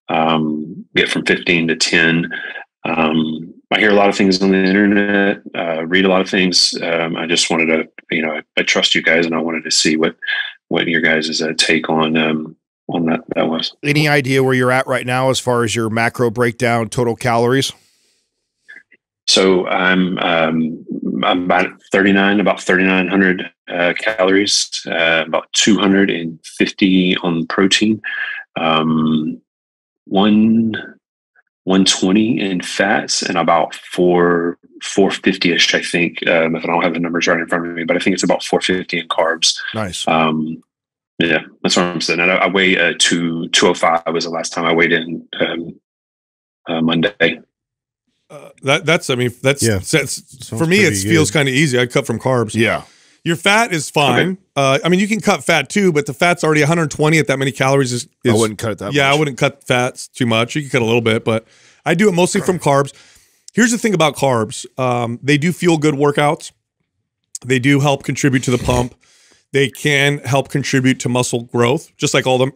Um, get from fifteen to ten. Um, I hear a lot of things on the internet, uh, read a lot of things. Um, I just wanted to, you know, I, I trust you guys, and I wanted to see what what your guys' uh, take on um, on that that was. Any idea where you're at right now as far as your macro breakdown, total calories? So I'm um, I'm about 39, about 3,900 uh, calories, uh, about 250 on protein, um, one 120 in fats, and about four 450 ish. I think um, if I don't have the numbers right in front of me, but I think it's about 450 in carbs. Nice. Um, yeah, that's what I'm saying. And I, I weigh uh, two 205 was the last time I weighed in um, uh, Monday. Uh, that that's I mean that's, Yeah. that's Sounds for me it feels kind of easy. I cut from carbs. Yeah. Your fat is fine. Uh, I mean you can cut fat too, but the fat's already 120 at that many calories is, I wouldn't cut it that yeah, much. I wouldn't cut fats too much. You can cut a little bit, but I do it mostly from carbs. Here's the thing about carbs: um, they do feel good workouts. They do help contribute to the pump. They can help contribute to muscle growth, just like all the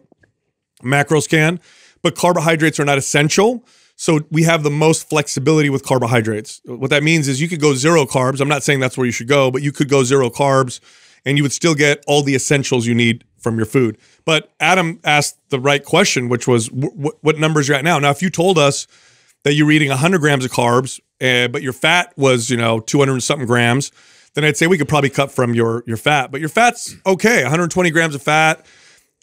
macros can. But carbohydrates are not essential. So we have the most flexibility with carbohydrates. What that means is you could go zero carbs. I'm not saying that's where you should go, but you could go zero carbs and you would still get all the essentials you need from your food. But Adam asked the right question, which was wh- wh- what numbers you're at now. Now, if you told us that you're eating 100 grams of carbs, uh, but your fat was, you know, 200 and something grams, then I'd say we could probably cut from your your fat. But your fat's okay, 120 grams of fat.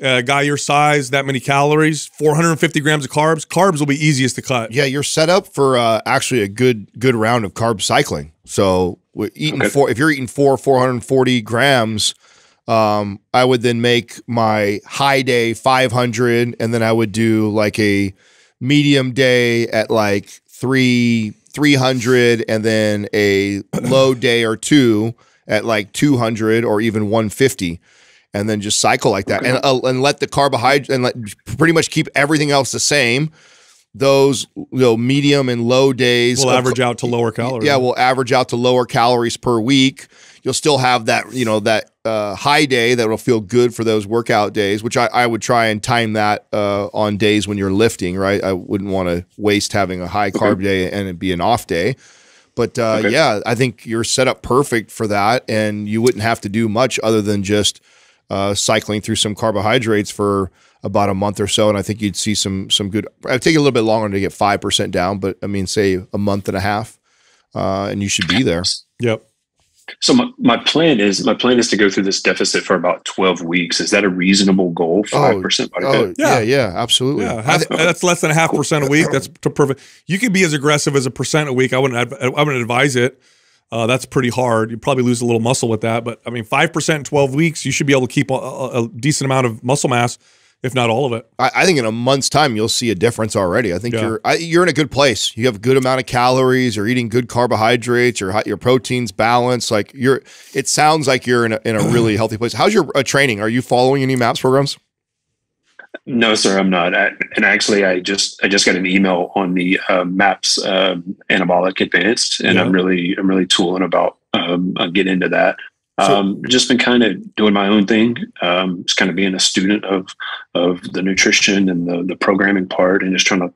A guy your size, that many calories, 450 grams of carbs. Carbs will be easiest to cut. Yeah, you're set up for uh, actually a good good round of carb cycling. So eating Okay. four. If you're eating four 440 grams, um, I would then make my high day 500, and then I would do like a medium day at like three 300, and then a low day or two at like 200 or even 150 and then just cycle like that. And uh, and let the carbohydrate and let pretty much keep everything else the same. Those you know medium and low days We'll average out to lower calories. yeah we'll average out to lower calories per week you'll still have that you know that uh, high day that will feel good for those workout days which I, I would try and time that uh, on days when you're lifting right i wouldn't want to waste having a high carb day and it be an off day but uh, Okay. yeah i think you're set up perfect for that and you wouldn't have to do much other than just uh, cycling through some carbohydrates for about a month or so, and I think you'd see some some good. It'd take a little bit longer to get five percent down, but I mean, say a month and a half, uh, and you should be there. Yep. So my, my plan is my plan is to go through this deficit for about 12 weeks. Is that a reasonable goal? 5% body Oh, yeah, Yeah. yeah, absolutely. Yeah, half, thi- that's less than a half percent a week. That's to perfect. You could be as aggressive as a percent a week. I wouldn't. I wouldn't advise it. Uh, that's pretty hard. You probably lose a little muscle with that. But I mean, five percent in twelve weeks, you should be able to keep a, a, a decent amount of muscle mass, if not all of it. I, I think in a month's time you'll see a difference already. I think Yeah. you're I, you're in a good place. You have a good amount of calories. You're eating good carbohydrates. Your your proteins balanced. Like you're. It sounds like you're in a, in a really healthy place. How's your uh, training? Are you following any MAPS programs? No, sir, I'm not. I, and actually, I just I just got an email on the uh, MAPS um, anabolic advanced, and Yeah. I'm really I'm really tooling about um, uh, get into that. So- Um, just been kind of doing my own thing. Um, just kind of being a student of of the nutrition and the the programming part, and just trying to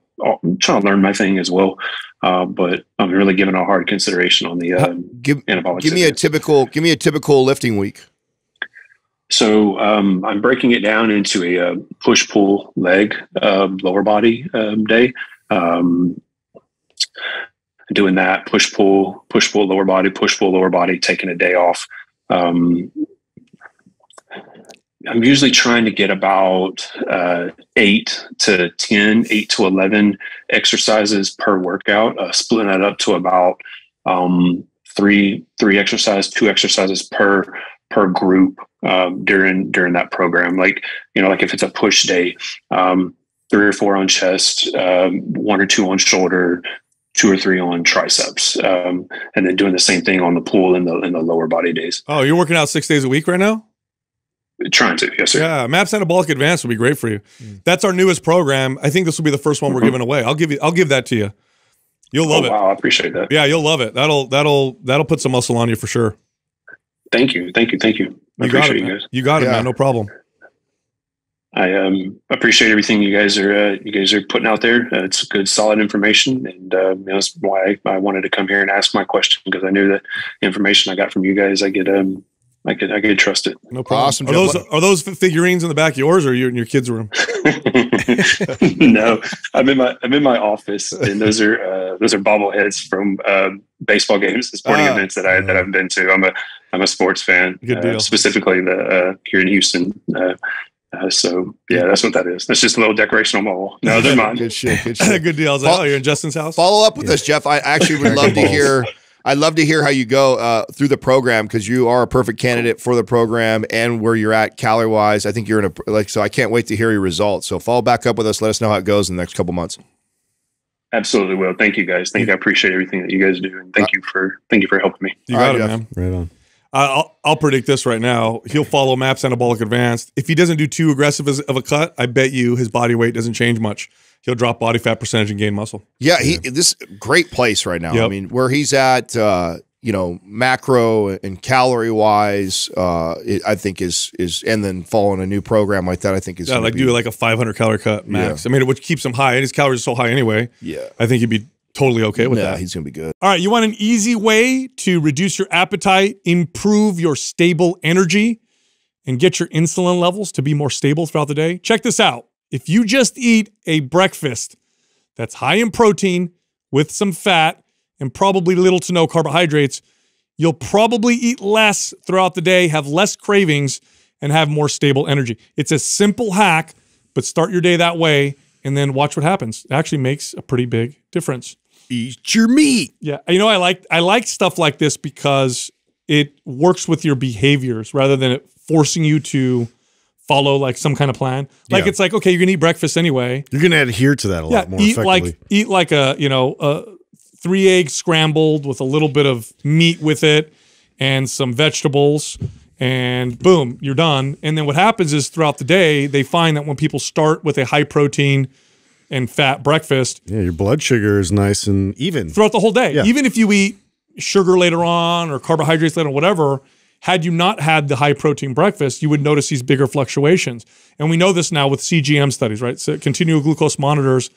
trying to learn my thing as well. Uh, but I'm really giving a hard consideration on the um, Give anabolic. give me a typical give me a typical lifting week. So um, I'm breaking it down into a, uh push pull leg um, lower body um, day. Um, doing that push pull push pull lower body push pull lower body taking a day off. Um, I'm usually trying to get about uh, eight to 10, eight to 11 exercises per workout, uh, splitting that up to about um, three, three exercise, two exercises per, per group um, during, during that program. Like, you know, like if it's a push day, um, three or four on chest, um, one or two on shoulder, two or three on triceps, um, and then doing the same thing on the pull in the, in the lower body days. Oh, you're working out six days a week right now. Trying to, yes, sir. Yeah, Maps Anabolic Advance would be great for you. That's our newest program. I think this will be the first one we're giving away. I'll give you. I'll give that to you. You'll love oh, it. wow, I appreciate that. Yeah, you'll love it. That'll that'll that'll put some muscle on you for sure. Thank you, thank you, thank you. I You got appreciate it, you guys. You got it, Yeah. man. No problem. I um, appreciate everything you guys are uh, you guys are putting out there. Uh, it's good, solid information, and uh, you know, that's why I, I wanted to come here and ask my question because I knew that the information I got from you guys, I could um, I could I could trust it. No problem. Awesome, Are those are those figurines in the back yours, or are you in your kids' room? no, I'm in my I'm in my office, and those are uh, those are bobbleheads from um, baseball games, sporting Ah. events that I that I've been to. I'm a I'm a sports fan, Good uh, deal. specifically the uh, here in Houston. Uh, uh, so yeah, that's what that is. That's just a little decoration on my wall. No, they're mine. Good shit. Good shit. Good deal. I was like, Fol- oh, you're in Justin's house. Follow up with us, Jeff. I actually would love to hear. I'd love to hear how you go uh, through the program because you are a perfect candidate for the program and where you're at calorie wise. I think you're in a like. So I can't wait to hear your results. So follow back up with us. Let us know how it goes in the next couple months. Absolutely will. Thank you guys. Thank you. I appreciate everything that you guys do, and thank you for thank you for helping me. You got right, it, man. Right on. I- I'll, I'll predict this right now. He'll follow Maps Anabolic Advanced. If he doesn't do too aggressive as- of a cut, I bet you his body weight doesn't change much. He'll drop body fat percentage and gain muscle. Yeah, he this great place right now. I mean, where he's at, uh, you know, macro and calorie wise, uh, it, I think is is, and then following a new program like that, I think is Yeah, like be- do like a 500 calorie cut max. I mean, which keeps him high, and his calories are so high anyway. yeah, I think he'd be totally okay with yeah, that. he's gonna be good. All right, you want an easy way to reduce your appetite, improve your stable energy, and get your insulin levels to be more stable throughout the day? Check this out. If you just eat a breakfast that's high in protein with some fat and probably little to no carbohydrates, you'll probably eat less throughout the day, have less cravings, and have more stable energy. It's a simple hack, but start your day that way and then watch what happens. It actually makes a pretty big difference. Eat your meat. Yeah, you know, I like I like stuff like this because it works with your behaviors rather than it forcing you to follow like some kind of plan. Like Yeah. it's like okay, you're gonna eat breakfast anyway. You're going to adhere to that a Yeah, lot more eat effectively. like eat like a you know a three egg scrambled with a little bit of meat with it and some vegetables. And boom, you're done. And then what happens is throughout the day, they find that when people start with a high protein and fat breakfast, yeah, your blood sugar is nice and even. throughout the whole day. Yeah. Even if you eat sugar later on or carbohydrates later on, whatever, had you not had the high protein breakfast, you would notice these bigger fluctuations. And we know this now with CGM studies, right? So continual glucose monitors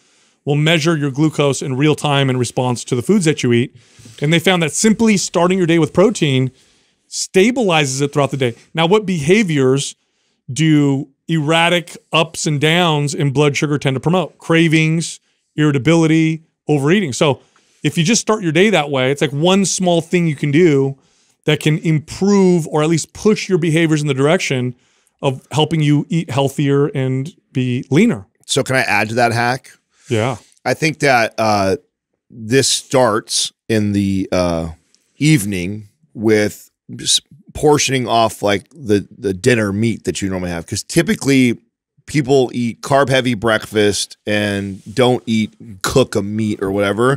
will measure your glucose in real time in response to the foods that you eat. And they found that simply starting your day with protein stabilizes it throughout the day. Now, what behaviors do erratic ups and downs in blood sugar tend to promote? Cravings, irritability, overeating. So, if you just start your day that way, it's like one small thing you can do that can improve or at least push your behaviors in the direction of helping you eat healthier and be leaner. So can I add to that hack? Yeah. I think that uh, this starts in the uh, evening with portioning off like the the dinner meat that you normally have. Because typically people eat carb heavy breakfast and don't eat cook a meat or whatever.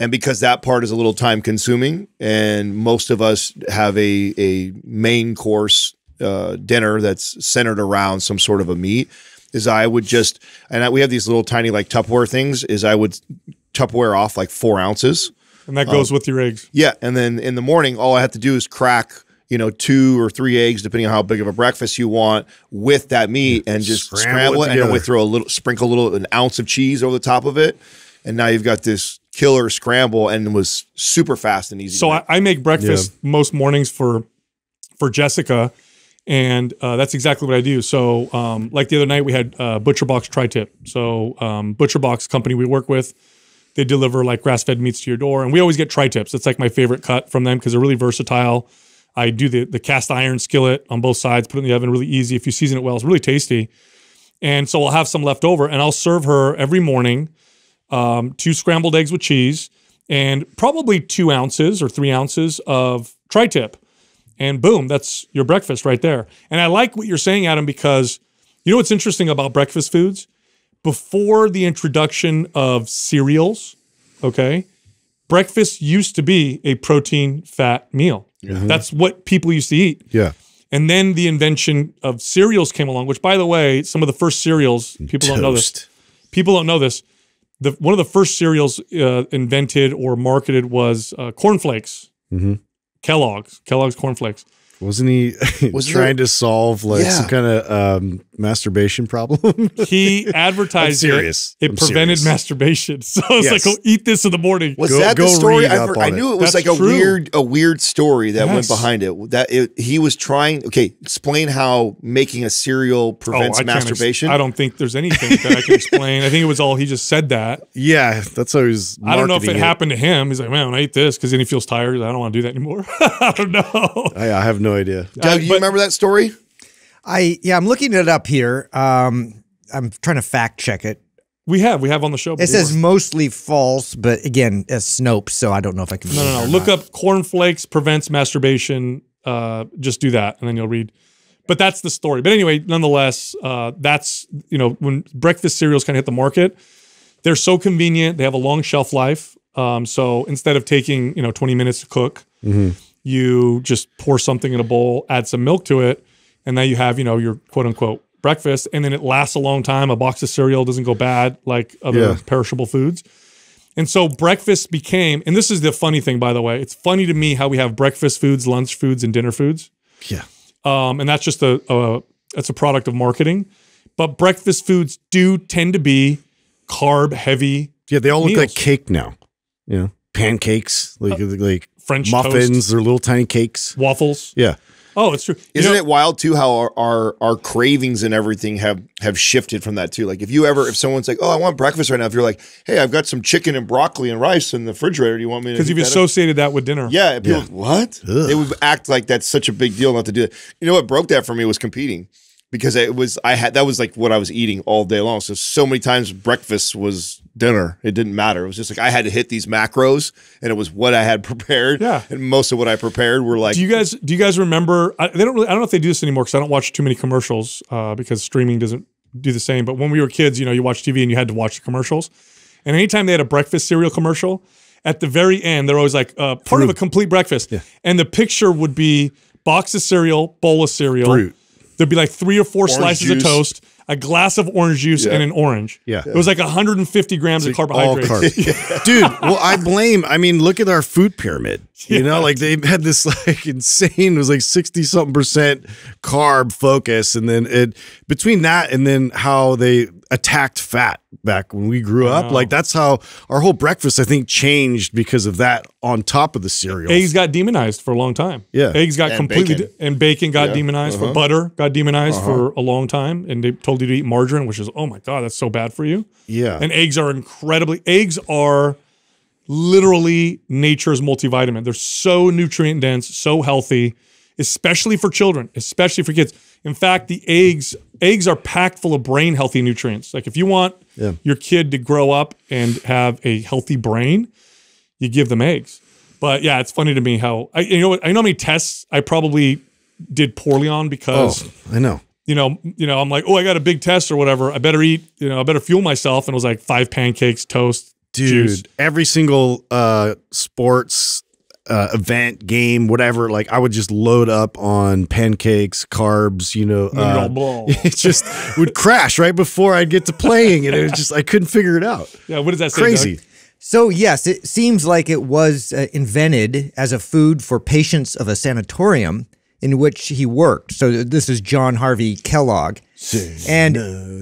And because that part is a little time consuming and most of us have a a main course uh, dinner that's centered around some sort of a meat is I would just and I, we have these little tiny like Tupperware things is I would Tupperware off like four ounces. And that goes with your eggs. yeah and then in the morning all I have to do is crack you know two or three eggs depending on how big of a breakfast you want with that meat and just Scramble scramble, it it, and then we throw a little sprinkle a little an ounce of cheese over the top of it and now you've got this killer scramble and it was super fast and easy So I, I make breakfast most mornings for for Jessica, and uh, that's exactly what I do. So um, like the other night, we had uh, Butcher Box Tri-Tip. So um, Butcher Box company we work with, they deliver like grass-fed meats to your door, and we always get Tri-Tips. It's like my favorite cut from them because they're really versatile. I do the the cast iron skillet on both sides, put it in the oven, really easy. If you season it well, it's really tasty. And so I'll have some left over, and I'll serve her every morning um, two scrambled eggs with cheese and probably two ounces or three ounces of tri tip. And boom, that's your breakfast right there. And I like what you're saying, Adam, because you know what's interesting about breakfast foods? Before the introduction of cereals, okay, breakfast used to be a protein fat meal. That's what people used to eat. yeah. And then the invention of cereals came along, which, by the way, some of the first cereals, people don't know this people don't know this. The one of the first cereals uh, invented or marketed was uh, cornflakes. Kellogg's, Kellogg's cornflakes. Wasn't he Was trying there- to solve like Yeah. some kind of um, masturbation problem? He advertised I'm serious. it. It I'm prevented serious. masturbation. So it's Yes. like, oh, eat this in the morning. Was Go- that go the story? I, heard- I knew it was That's like a true. weird, a weird story that went behind it. That it, he was trying. Okay, explain how making a cereal prevents Oh, I can't ex- masturbation. I don't think there's anything that I can explain. I think it was all he just said that. yeah, that's how he's. I don't know if it, marketing happened to him. He's like, man, when I eat this, because then he feels tired. I don't want to do that anymore. I don't know. I, I have no idea. Doug, Uh, do you but- remember that story? I yeah, I'm looking it up here. Um, I'm trying to fact check it. We have, we have on the show. It before. says mostly false, but again, as Snopes, so I don't know if I can. No, no, no. Look not. up cornflakes prevents masturbation. Uh, just do that, and then you'll read. But that's the story. But anyway, nonetheless, uh, that's you know when breakfast cereals kind of hit the market, they're so convenient. They have a long shelf life. Um, so instead of taking you know 20 minutes to cook, you just pour something in a bowl, add some milk to it, and now you have you know your quote unquote breakfast, and then it lasts a long time. A box of cereal doesn't go bad like other Yeah. perishable foods. And so breakfast became, and this is the funny thing, by the way. It's funny to me how we have breakfast foods, lunch foods, and dinner foods. Yeah. Um, and that's just a, a that's a product of marketing. But breakfast foods do tend to be carb heavy, Yeah, they all look like cake now. You know, pancakes, like like French muffins, toast, they're little tiny cakes. waffles. Yeah. Oh, it's true. Isn't know- it wild too how our, our our cravings and everything have have shifted from that too? Like if you ever if someone's like, "Oh, I want breakfast right now," if you're like, "Hey, I've got some chicken and broccoli and rice in the refrigerator. Do you want me to?" Because you've that up?" associated that with dinner. Yeah, and people Yeah. what? Ugh. They would act like that's such a big deal not to do it. You know what broke that for me was competing because it was I had that was like what I was eating all day long. So so many times breakfast was dinner. It didn't matter. It was just like I had to hit these macros, and it was what I had prepared. Yeah. and most of what I prepared were like Do you guys do you guys remember? I, they don't really. I don't know if they do this anymore because I don't watch too many commercials uh, because streaming doesn't do the same. But when we were kids, you know, you watch TV and you had to watch the commercials. And anytime they had a breakfast cereal commercial, at the very end, they're always like uh, part of a complete breakfast, and the picture would be box of cereal, bowl of cereal. Fruit. There'd be like three or four slices of toast, a glass of orange juice, and an orange. Yeah. it was like 150 grams of all carbohydrates. carbs. Dude, well, I blame, I mean, look at our food pyramid. You know, like they had this like insane, it was like 60 something percent carb focus. And then it, between that and then how they attacked fat back when we grew up, like that's how our whole breakfast, I think, changed because of that on top of the cereal. Eggs got demonized for a long time. Yeah. eggs got And completely bacon. de- and bacon got Yeah. demonized Uh-huh. for butter got demonized for a long time, and they told you to eat margarine, which is oh my god, that's so bad for you. Yeah. And eggs are incredibly eggs are literally nature's multivitamin. They're so nutrient dense, so healthy, especially for children, especially for kids. In fact, the eggs eggs are packed full of brain healthy nutrients. Like if you want Yeah. your kid to grow up and have a healthy brain, you give them eggs. But yeah, it's funny to me how I you know I know how many tests I probably did poorly on because oh, I know. you know you know I'm like oh I got a big test or whatever I better eat you know I better fuel myself and it was like five pancakes toast Dude, juice. every single uh sports uh, event, game, whatever, like I would just load up on pancakes, carbs, you know. Uh, it just would crash right before I'd get to playing, and it was just I couldn't figure it out. yeah what does that say Crazy. Doug? So, yes, it seems like it was uh, invented as a food for patients of a sanatorium in which he worked. So, this is John Harvey Kellogg. And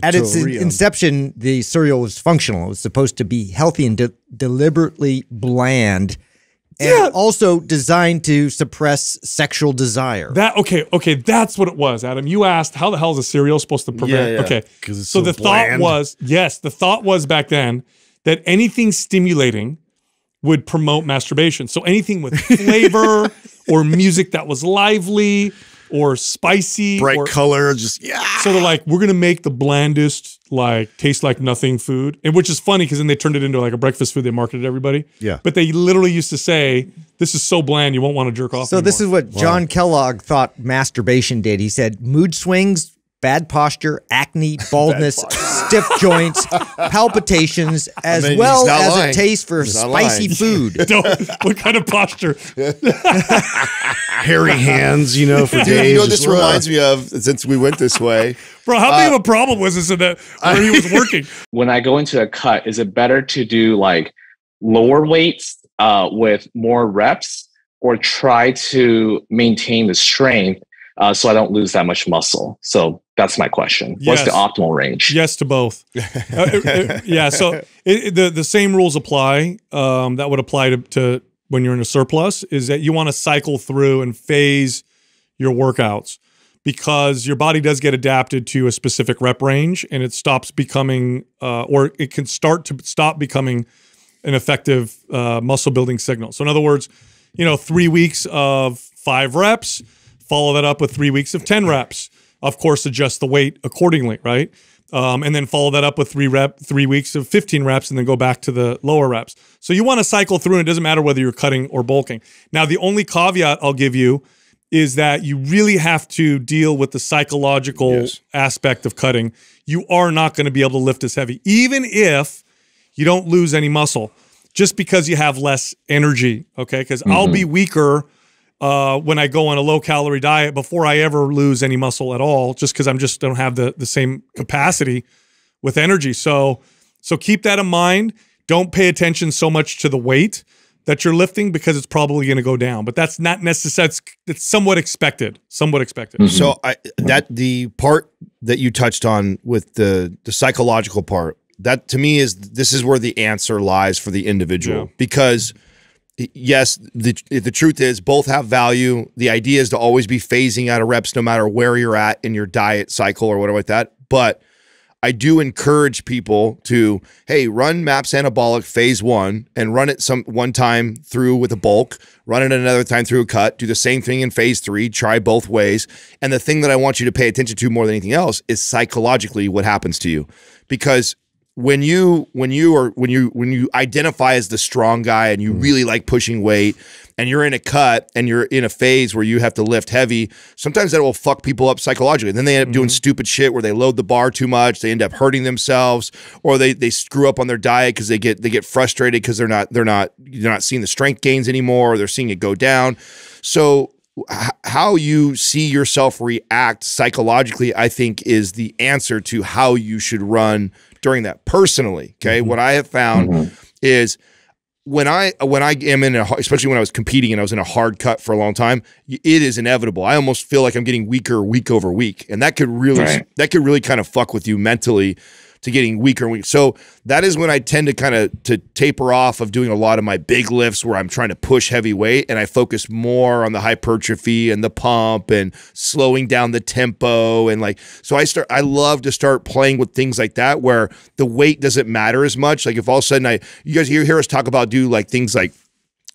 at its inception, the cereal was functional. It was supposed to be healthy and de- deliberately bland. And Yeah. also designed to suppress sexual desire. That okay, okay, that's what it was, Adam. You asked how the hell is a cereal supposed to prevent? Yeah, yeah. Okay, 'Cause it's so, so the thought was yes, the thought was back then that anything stimulating would promote masturbation. So anything with flavor or music that was lively or spicy, Bright or, color, just yeah. so they're like, we're gonna make the blandest, like taste like nothing food, and which is funny because then they turned it into like a breakfast food. They marketed everybody. Yeah. but they literally used to say, "This is so bland, you won't want to jerk off." So this is anymore." what John Kellogg thought masturbation did. He said mood swings, bad posture, acne, baldness, stiff joints, palpitations, as mean, well as lying. a taste for He's spicy food. What kind of posture? hairy hands, you know, for Dude, days. you know what this reminds me of since we went this way? Bro, how big of a problem was this in that where he was working? when I go into a cut, is it better to do like lower weights uh, with more reps or try to maintain the strength uh, so I don't lose that much muscle? So that's my question. What's the optimal range? yes to both. Uh, it- it- yeah, so it, it- the the same rules apply. Um, that would apply to, to when you're in a surplus. Is that you want to cycle through and phase your workouts because your body does get adapted to a specific rep range, and it stops becoming, uh, or it can start to stop becoming an effective uh, muscle building signal. So in other words, you know, three weeks of five reps, follow that up with three weeks of 10 reps. Of course, adjust the weight accordingly, right? Um, and then follow that up with three rep, three weeks of 15 reps, and then go back to the lower reps. So you want to cycle through, and it doesn't matter whether you're cutting or bulking. Now, the only caveat I'll give you is that you really have to deal with the psychological Yes. aspect of cutting. You are not going to be able to lift as heavy, even if you don't lose any muscle just because you have less energy. Okay. Because I'll be weaker uh, when I go on a low calorie diet before I ever lose any muscle at all, just because I'm just don't have the the same capacity with energy. So so keep that in mind. don't pay attention so much to the weight that you're lifting because it's probably going to go down. But that's not necessary. It's, it's somewhat expected. Somewhat expected. Mm-hmm. So I that the part that you touched on with the the psychological part that to me is this is where the answer lies for the individual Yeah. because yes the the truth is both have value the idea is to always be phasing out of reps no matter where you're at in your diet cycle or whatever like that but I do encourage people to, hey, run MAPS anabolic phase one and run it some one time through with a bulk, run it another time through a cut, do the same thing in phase three, try both ways. And the thing that I want you to pay attention to more than anything else is psychologically what happens to you. Because when you when you are when you when you identify as the strong guy and you mm. really like pushing weight and you're in a cut and you're in a phase where you have to lift heavy sometimes that will fuck people up psychologically. And then they end up doing mm-hmm. stupid shit where they load the bar too much they end up hurting themselves or they they screw up on their diet because they get they get frustrated because they're not they're not they're not seeing the strength gains anymore or they're seeing it go down. So h- how you see yourself react psychologically i think is the answer to how you should run during that personally okay mm-hmm. what i have found mm-hmm. is when I when I am in a especially when I was competing and I was in a hard cut for a long time, it is inevitable. I almost feel like I'm getting weaker week over week, and that could really Right. that could really kind of fuck with you mentally to getting weaker and weaker. So that is when I tend to kind of to taper off of doing a lot of my big lifts where I'm trying to push heavy weight and I focus more on the hypertrophy and the pump and slowing down the tempo and like so I start I love to start playing with things like that where the weight doesn't matter as much. Like if all of a sudden I you guys hear, hear us talk about do like things like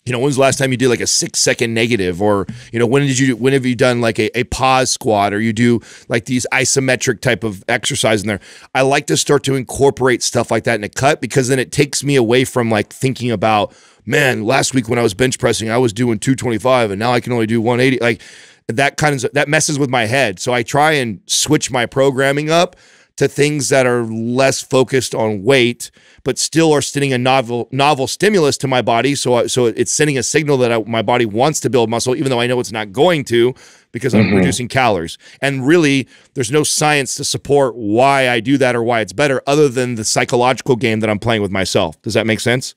you know, when's the last time you did like a six second negative or, you know, when did you, when have you done like a, a pause squat or you do like these isometric type of exercise in there? I like to start to incorporate stuff like that in a cut because then it takes me away from like thinking about, man, last week when I was bench pressing, I was doing 225 and now I can only do 180. Like that kind of, that messes with my head. So I try and switch my programming up to things that are less focused on weight, but still are sending a novel novel stimulus to my body. So I- so it's sending a signal that I, my body wants to build muscle, even though I know it's not going to because I'm reducing calories. And really, there's no science to support why I do that or why it's better, other than the psychological game that I'm playing with myself. Does that make sense?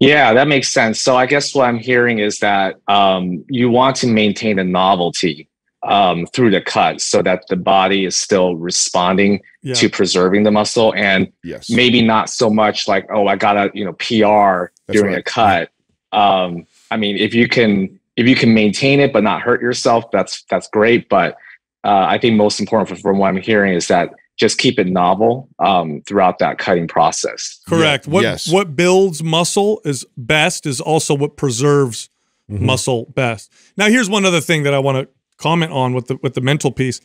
Yeah, that makes sense. So I guess what I'm hearing is that um, you want to maintain the novelty um, through the cut so that the body is still responding Yeah. to preserving the muscle and Yes. maybe not so much like, oh, I gotta, you know, PR That's during right. a cut. Um, I mean, if you can if you can maintain it but not hurt yourself, that's that's great. But uh, I think most important from, from what I'm hearing is that just keep it novel um, throughout that cutting process. Correct. Yeah, What yes. what builds muscle is best is also what preserves Mm-hmm. muscle best. Now here's one other thing that I want to comment on with the with the mental piece.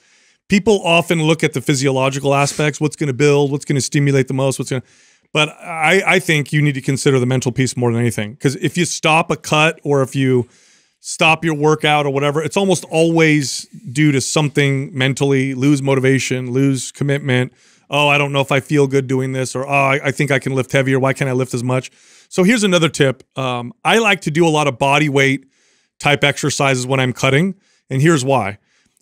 People often look at the physiological aspects, what's going to build, what's going to stimulate the most, what's going to but I, I think you need to consider the mental piece more than anything. Because if you stop a cut or if you stop your workout or whatever, it's almost always due to something mentally, lose motivation, lose commitment. Oh, I don't know if I feel good doing this, or oh, I, I think I can lift heavier. Why can't I lift as much? So here's another tip. Um, I like to do a lot of body weight type exercises when I'm cutting. And here's why.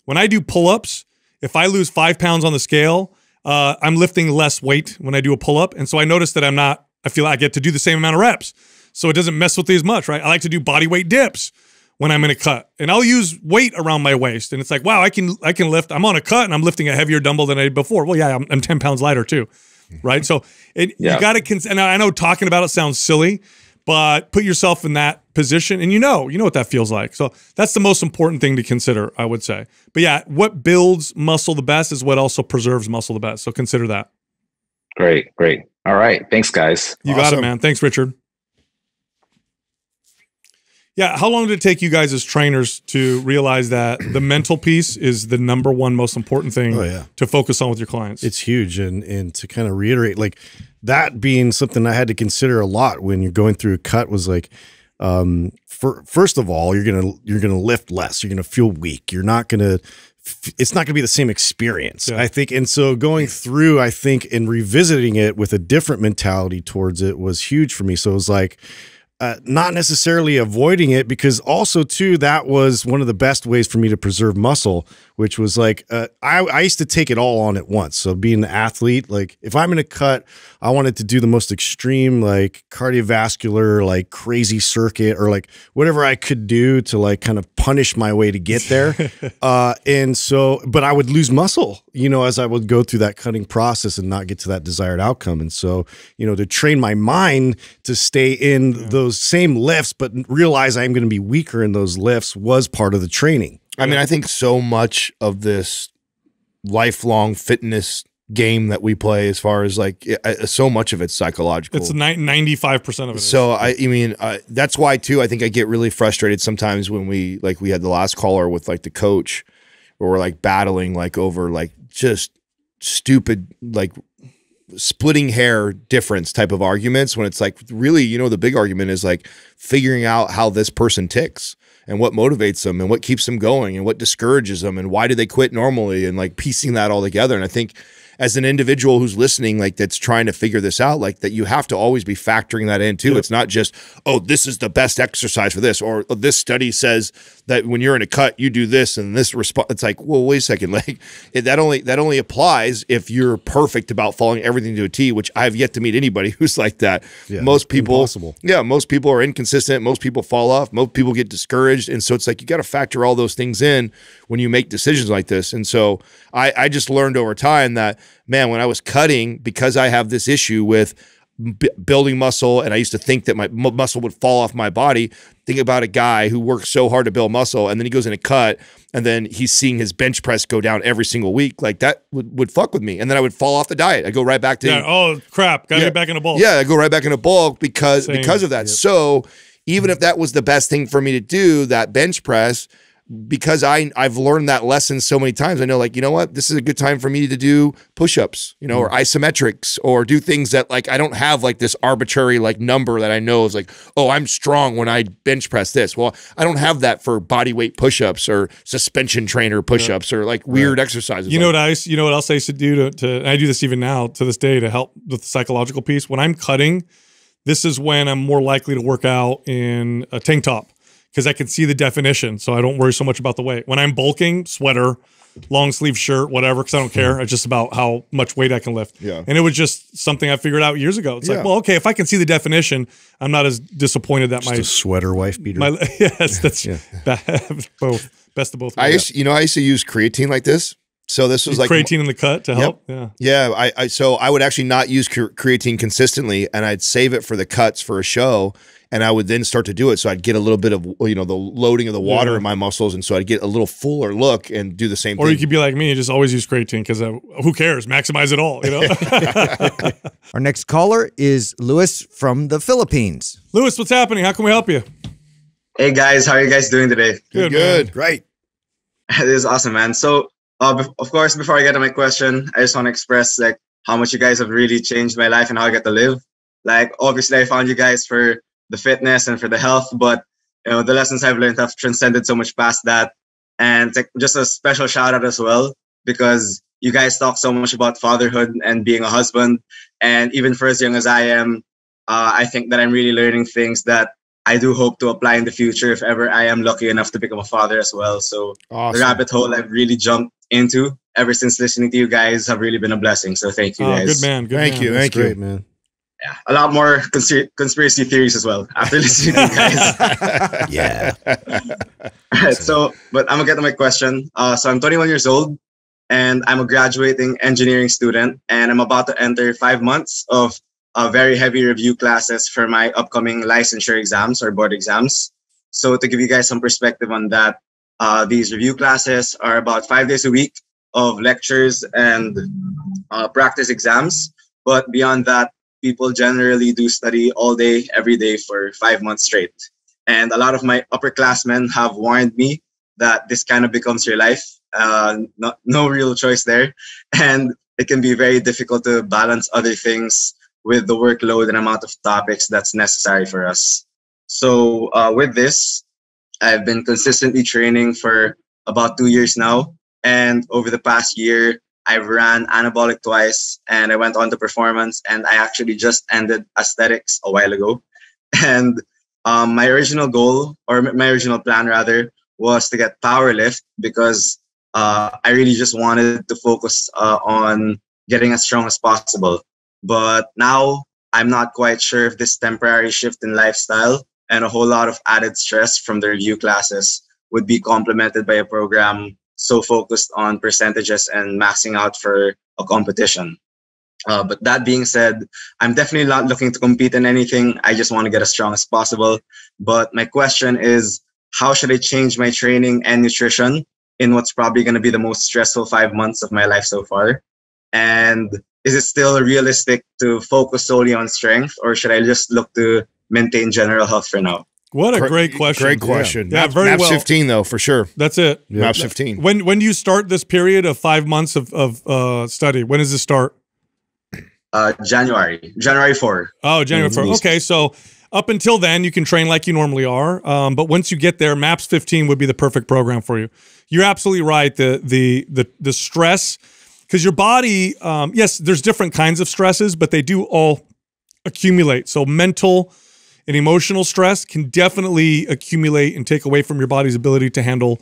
When I do pull ups, if I lose five pounds on the scale, uh, I'm lifting less weight when I do a pull up. And so I notice that I'm not, I feel like I get to do the same amount of reps. So it doesn't mess with me as much, right? I like to do body weight dips when I'm in a cut. And I'll use weight around my waist. And it's like, wow, I can I can lift. I'm on a cut and I'm lifting a heavier dumbbell than I did before. Well, yeah, I'm, I'm 10 pounds lighter too. Right. So it, Yeah. you got to, and I know talking about it sounds silly, but put yourself in that position and you know, you know what that feels like. So that's the most important thing to consider, I would say. But yeah, what builds muscle the best is what also preserves muscle the best. So consider that. Great, great. All right. Thanks, guys. You got it, man. Thanks, Richard. Yeah, how long did it take you guys as trainers to realize that the mental piece is the number one most important thing Oh, yeah. to focus on with your clients? It's huge, and and to kind of reiterate, like that being something I had to consider a lot when you're going through a cut was like, um, for first of all, you're gonna you're gonna lift less, you're gonna feel weak, you're not gonna. It's not going to be the same experience, Yeah. I think. And so going through, I think, and revisiting it with a different mentality towards it was huge for me. So it was like, uh, not necessarily avoiding it because also too that was one of the best ways for me to preserve muscle which was like uh, I, I used to take it all on at once. So being an athlete like if i'm in a cut i wanted to do the most extreme like cardiovascular like crazy circuit or like whatever i could do to like kind of punish my way to get there. Uh, and so but i would lose muscle you know as i would go through that cutting process and not get to that desired outcome. And so you know to train my mind to stay in yeah. Those same lifts but realize i'm going to be weaker in those lifts was part of the training I mean, I think so much of this lifelong fitness game that we play, as far as like so much of it's psychological. It's ninety five percent of it. So I, I mean, uh, that's why too. I think I get really frustrated sometimes when we like we had the last caller with like the coach, where we're like battling like over like just stupid like splitting hair difference type of arguments when it's like really you know the big argument is like figuring out how this person ticks and what motivates them and what keeps them going and what discourages them and why do they quit normally and like piecing that all together. And I think as an individual who's listening, like that's trying to figure this out, like that you have to always be factoring that in too. Yep. It's not just, oh, this is the best exercise for this, or oh, this study says that when you're in a cut, you do this and this response. It's like, well, wait a second, like that only that only applies if you're perfect about following everything to a T, which I've yet to meet anybody who's like that. Yeah, most people, impossible. yeah, most people are inconsistent. Most people fall off. Most people get discouraged, and so it's like you got to factor all those things in when you make decisions like this. And so I, I just learned over time that man, when I was cutting, because I have this issue with building muscle and I used to think that my muscle would fall off my body. Think about a guy who works so hard to build muscle and then he goes in a cut and then he's seeing his bench press go down every single week. Like that would, would fuck with me. And then I would fall off the diet. I go right back to yeah, oh crap, gotta yeah, get back in a bulk. Yeah, I go right back in a bulk because Same. because of that. Yep. So even if that was the best thing for me to do, that bench press – because I I've learned that lesson so many times. I know like, you know what? This is a good time for me to do push-ups, you know, mm. or isometrics or do things that like I don't have like this arbitrary like number that I know is like, oh, I'm strong when I bench press this. Well, I don't have that for body weight push-ups or suspension trainer push-ups yeah. or like weird exercises. You know what I you know what else I used to do to, to I do this even now to this day to help with the psychological piece. When I'm cutting, this is when I'm more likely to work out in a tank top because I can see the definition, so I don't worry so much about the weight. When I'm bulking, sweater, long sleeve shirt, whatever, because I don't care. Mm-hmm. It's just about how much weight I can lift. Yeah. And it was just something I figured out years ago. It's yeah. like, well, okay, if I can see the definition, I'm not as disappointed that just my sweater wife beater. My, yes, that's yeah. both best of both. I used, you know, I used to use creatine like this. So this was like creatine in the cut to yep. help. Yeah, yeah. I, I so I would actually not use creatine consistently, and I'd save it for the cuts for a show, and I would then start to do it. So I'd get a little bit of you know the loading of the water yeah. in my muscles, and so I'd get a little fuller look and do the same. Thing. Or thing. you could be like me, and just always use creatine because uh, who cares? Maximize it all. You know. Our next caller is Lewis from the Philippines. Lewis, what's happening? How can we help you? Hey guys, how are you guys doing today? Good, good, great. this is awesome, man. So, uh, of course, before I get to my question, I just want to express like how much you guys have really changed my life and how I get to live. Like, obviously, I found you guys for the fitness and for the health. But you know, the lessons I've learned have transcended so much past that. And just a special shout out as well because you guys talk so much about fatherhood and being a husband. And even for as young as I am, uh, I think that I'm really learning things that I do hope to apply in the future if ever I am lucky enough to become a father as well. So awesome. the rabbit hole I've really jumped into ever since listening to you guys have really been a blessing. So thank you guys. Good man. Good thank man. you. That's thank great, you, man yeah, a lot more consp- conspiracy theories as well after listening to you guys. yeah. so, but I'm gonna get to my question. Uh, so I'm 21 years old, and I'm a graduating engineering student, and I'm about to enter five months of uh, very heavy review classes for my upcoming licensure exams or board exams. So to give you guys some perspective on that, uh, these review classes are about five days a week of lectures and uh, practice exams. But beyond that, people generally do study all day, every day for five months straight. And a lot of my upperclassmen have warned me that this kind of becomes your life. Uh, not, no real choice there. And it can be very difficult to balance other things with the workload and amount of topics that's necessary for us. So, uh, with this, I've been consistently training for about two years now. And over the past year, I've ran anabolic twice and I went on to performance and I actually just ended aesthetics a while ago. And Um, my original goal, or my original plan rather, was to get power lift because uh, I really just wanted to focus uh, on getting as strong as possible. But now I'm not quite sure if this temporary shift in lifestyle and a whole lot of added stress from the review classes would be complemented by a program so focused on percentages and maxing out for a competition. Uh, but that being said, I'm definitely not looking to compete in anything. I just want to get as strong as possible. But my question is, how should I change my training and nutrition in what's probably going to be the most stressful five months of my life so far? And is it still realistic to focus solely on strength, or should I just look to maintain general health for now? What a Great- great question. Great question. Yeah, Maps, very Maps well. 15 though, for sure. That's it. Maps 15. When when do you start this period of five months of, of uh, study? When does it start? Uh, January, January 4. Oh, January Mm, 1st. Okay, so up until then, you can train like you normally are. Um, but once you get there, Maps 15 would be the perfect program for you. You're absolutely right. The the the the stress, because your body, um, yes, there's different kinds of stresses, but they do all accumulate. So mental and emotional stress can definitely accumulate and take away from your body's ability to handle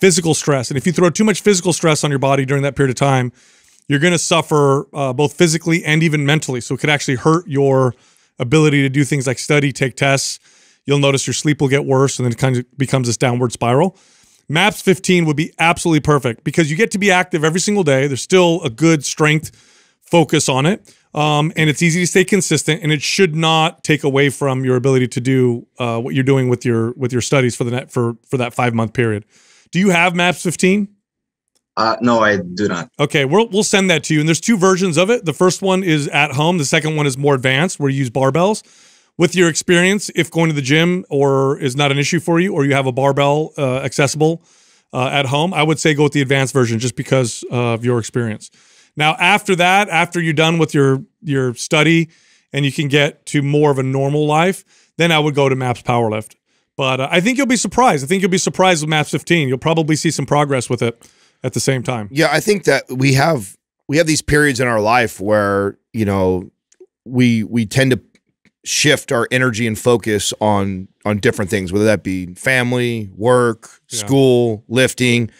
physical stress. And if you throw too much physical stress on your body during that period of time, you're going to suffer uh, both physically and even mentally. So it could actually hurt your ability to do things like study, take tests. You'll notice your sleep will get worse, and then it kind of becomes this downward spiral. MAPS 15 would be absolutely perfect because you get to be active every single day. There's still a good strength focus on it. Um, and it's easy to stay consistent, and it should not take away from your ability to do uh, what you're doing with your with your studies for the net for for that five month period. Do you have MAPS 15? Uh, no, I do not. Okay, we'll we'll send that to you. And there's two versions of it. The first one is at home. The second one is more advanced, where you use barbells. With your experience, if going to the gym or is not an issue for you, or you have a barbell uh, accessible uh, at home, I would say go with the advanced version, just because of your experience. Now, after that, after you're done with your your study and you can get to more of a normal life, then I would go to Maps Powerlift. But uh, I think you'll be surprised. I think you'll be surprised with Maps 15. You'll probably see some progress with it at the same time. Yeah, I think that we have we have these periods in our life where you know we we tend to shift our energy and focus on on different things, whether that be family, work, Yeah. school, lifting,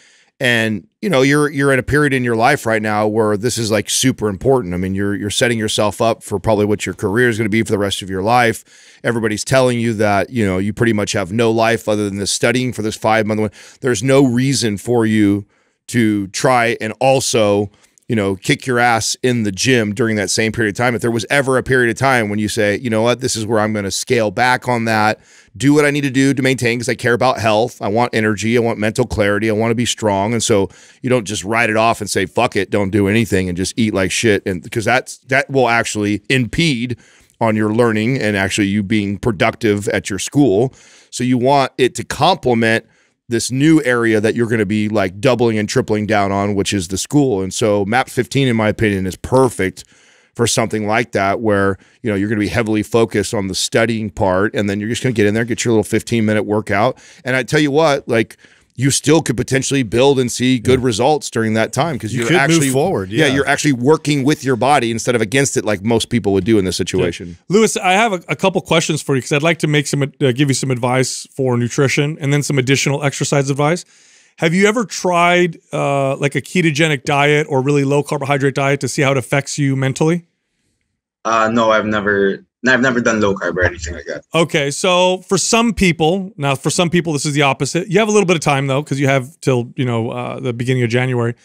and you know you're you're in a period in your life right now where this is like super important. I mean, you're you're setting yourself up for probably what your career is going to be for the rest of your life. Everybody's telling you that you know you pretty much have no life other than this studying for this five month. one. There's no reason for you to try and also you know kick your ass in the gym during that same period of time. If there was ever a period of time when you say you know what? This is where i'm going to scale back on that. Do what i need to do to maintain because i care about health. I want energy. I want mental clarity. I want to be strong. And so you don't just write it off and say fuck it. Don't do anything and just eat like shit. And because that's that will actually impede on your learning and actually you being productive at your school. So you want it to complement this new area that you're going to be like doubling and tripling down on, which is the school. And so MAP 15, in my opinion, is perfect for something like that, where you know you're going to be heavily focused on the studying part, and then you're just going to get in there, get your little 15 minute workout. And I tell you what, like you still could potentially build and see good results during that time because You you're could move actually forward, Yeah. yeah. you're actually working with your body instead of against it, like most people would do in this situation. Lewis, I have a, a couple questions for you because I'd like to make some, uh, give you some advice for nutrition and then some additional exercise advice. Have you ever tried uh, like a ketogenic diet or really low carbohydrate diet to see how it affects you mentally? Uh, no, I've never, I've never done low carb or anything like that. Okay, so for some people, now for some people this is the opposite. You have a little bit of time though because you have till you know uh, the beginning of January.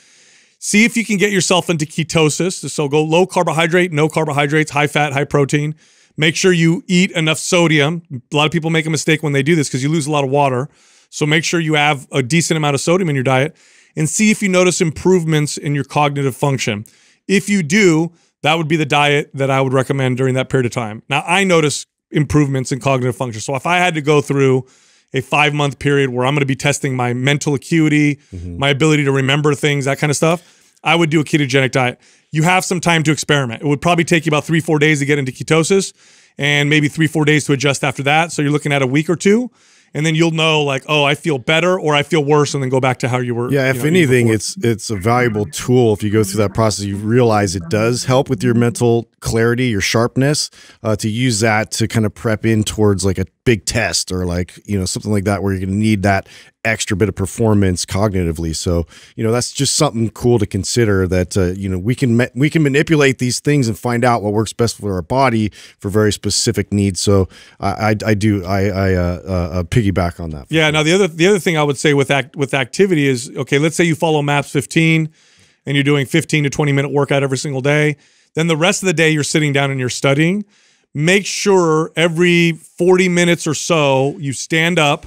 See if you can get yourself into ketosis. So go low carbohydrate, no carbohydrates, high fat, high protein. Make sure you eat enough sodium. A lot of people make a mistake when they do this because you lose a lot of water. So make sure you have a decent amount of sodium in your diet and see if you notice improvements in your cognitive function. If you do, that would be the diet that I would recommend during that period of time. Now, I notice improvements in cognitive function. So if I had to go through a five month period where I'm going to be testing my mental acuity, mm-hmm. my ability to remember things, that kind of stuff, I would do a ketogenic diet. You have some time to experiment. It would probably take you about three, four days to get into ketosis and maybe three, four days to adjust after that. So you're looking at a week or two. And then you'll know, like, oh, I feel better or I feel worse, and then go back to how you were. Yeah, you if know, anything, it's it's a valuable tool. If you go through that process, you realize it does help with your mental clarity, your sharpness. Uh, to use that to kind of prep in towards like a big test or like you know something like that where you're going to need that extra bit of performance cognitively so you know that's just something cool to consider that uh, you know we can we can manipulate these things and find out what works best for our body for very specific needs so i i, I do i i uh, uh, uh, piggyback on that Yeah. Now the other the other thing I would say with act with activity is okay. Let's say you follow Maps 15, and you're doing 15 to 20 minute workout every single day. Then the rest of the day you're sitting down and you're studying. Make sure every 40 minutes or so you stand up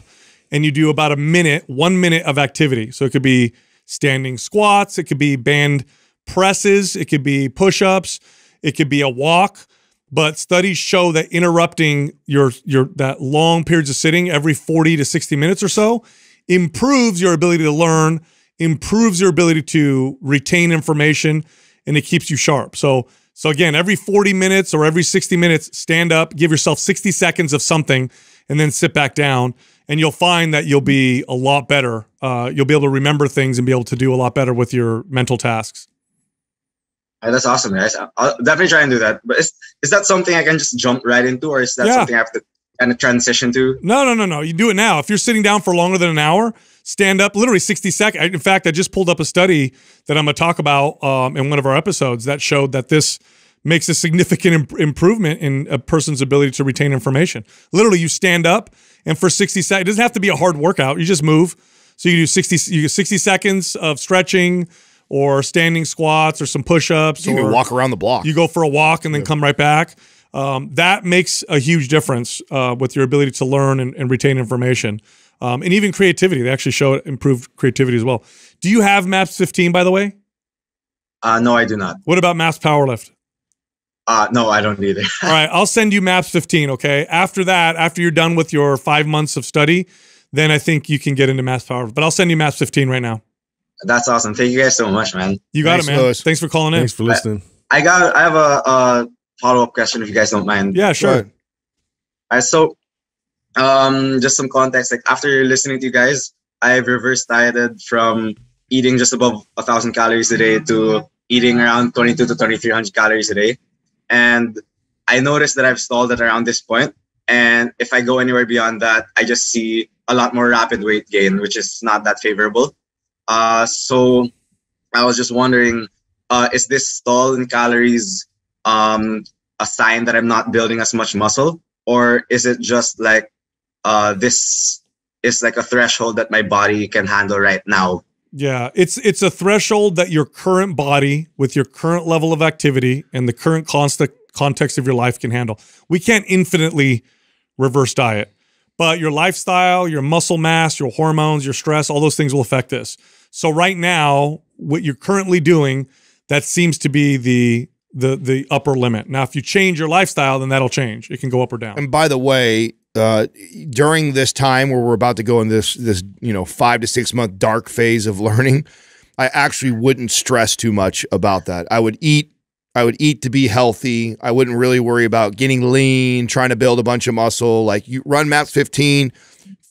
and you do about a minute, one minute of activity. So it could be standing squats, it could be band presses, it could be push ups, it could be a walk. But studies show that interrupting your your that long periods of sitting every 40 to 60 minutes or so improves your ability to learn, improves your ability to retain information, and it keeps you sharp. So so again, every 40 minutes or every 60 minutes, stand up, give yourself 60 seconds of something, and then sit back down. And you'll find that you'll be a lot better. Uh, you'll be able to remember things and be able to do a lot better with your mental tasks. Alright, that's awesome, guys. I'll- I'll definitely try and do that. But is, is that something I can just jump right into, or is that Yeah. something I have to kind of transition to? No, no, no, no. You do it now. If you're sitting down for longer than an hour, stand up literally 60 seconds. In fact, I just pulled up a study that I'm going to talk about um, in one of our episodes that showed that this makes a significant imp- improvement in a person's ability to retain information. Literally, you stand up and for 60 seconds, it doesn't have to be a hard workout. You just move. So you do 60, you do 60 seconds of stretching or standing squats or some push-ups You or can walk around the block. you go for a walk and then come right back. Um, that makes a huge difference uh, with your ability to learn and, and retain information. Um, and even creativity. They actually show improved creativity as well. Do you have MAPS 15, by the way? Uh, no, I do not. What about MAPS Powerlift? Uh, no, I don't either. All right, I'll send you MAPS 15, okay? After that, after you're done with your five months of study, then I think you can get into MAPS Power. But I'll send you MAPS 15 right now. That's awesome. Thank you guys so much, man. You got Thanks, it, man. Lewis. Thanks for calling in. thanks for listening I got. I have a, a follow up question if you guys don't mind. Yeah, sure. Right. Alright, so, um, just some context. Like after listening to you guys, I've reverse dieted from eating just above a thousand calories a day to eating around 22 to 2300 calories a day, and I noticed that I've stalled at around this point. And if I go anywhere beyond that, I just see a lot more rapid weight gain, which is not that favorable. Uh, so I was just wondering, uh, is this stall in calories um, a sign that I'm not building as much muscle, or is it just like uh, this is like a threshold that my body can handle right now? Yeah, it's it's a threshold that your current body, with your current level of activity and the current constant context of your life, can handle. We can't infinitely reverse diet, but your lifestyle, your muscle mass, your hormones, your stress, all those things will affect this. So right now, what you're currently doing, that seems to be the the the upper limit. Now, if you change your lifestyle, then that'll change. It can go up or down. And by the way, uh, during this time where we're about to go in this this you know five to six month dark phase of learning, I actually wouldn't stress too much about that. I would eat. I would eat to be healthy. I wouldn't really worry about getting lean, trying to build a bunch of muscle. Like you run MAPS 15,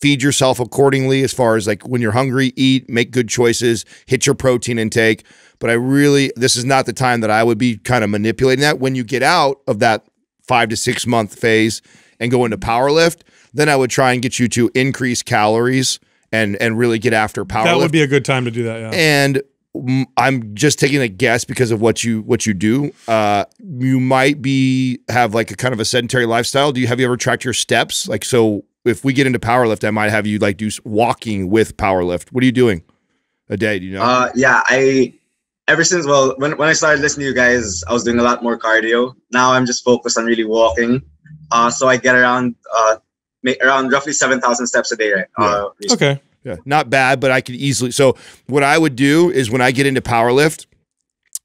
feed yourself accordingly as far as like when you're hungry, eat, make good choices, hit your protein intake. But I really, this is not the time that I would be kind of manipulating that. When you get out of that five to six month phase and go into power lift, then I would try and get you to increase calories and and really get after power that lift. would be a good time to do that. Yeah. and I'm just taking a guess because of what you what you do. Uh, you might be have like a kind of a sedentary lifestyle. Do you have you ever tracked your steps? Like so, if we get into power lift, I might have you like do walking with power lift. What are you doing a day? Do you know? Uh, yeah, I ever since well when when I started listening to you guys, I was doing a lot more cardio. Now I'm just focused on really walking. Uh, so I get around uh ma- around roughly seven thousand steps a day. Right? Uh, okay. Yeah, not bad, but I could easily. So what I would do is when I get into power lift,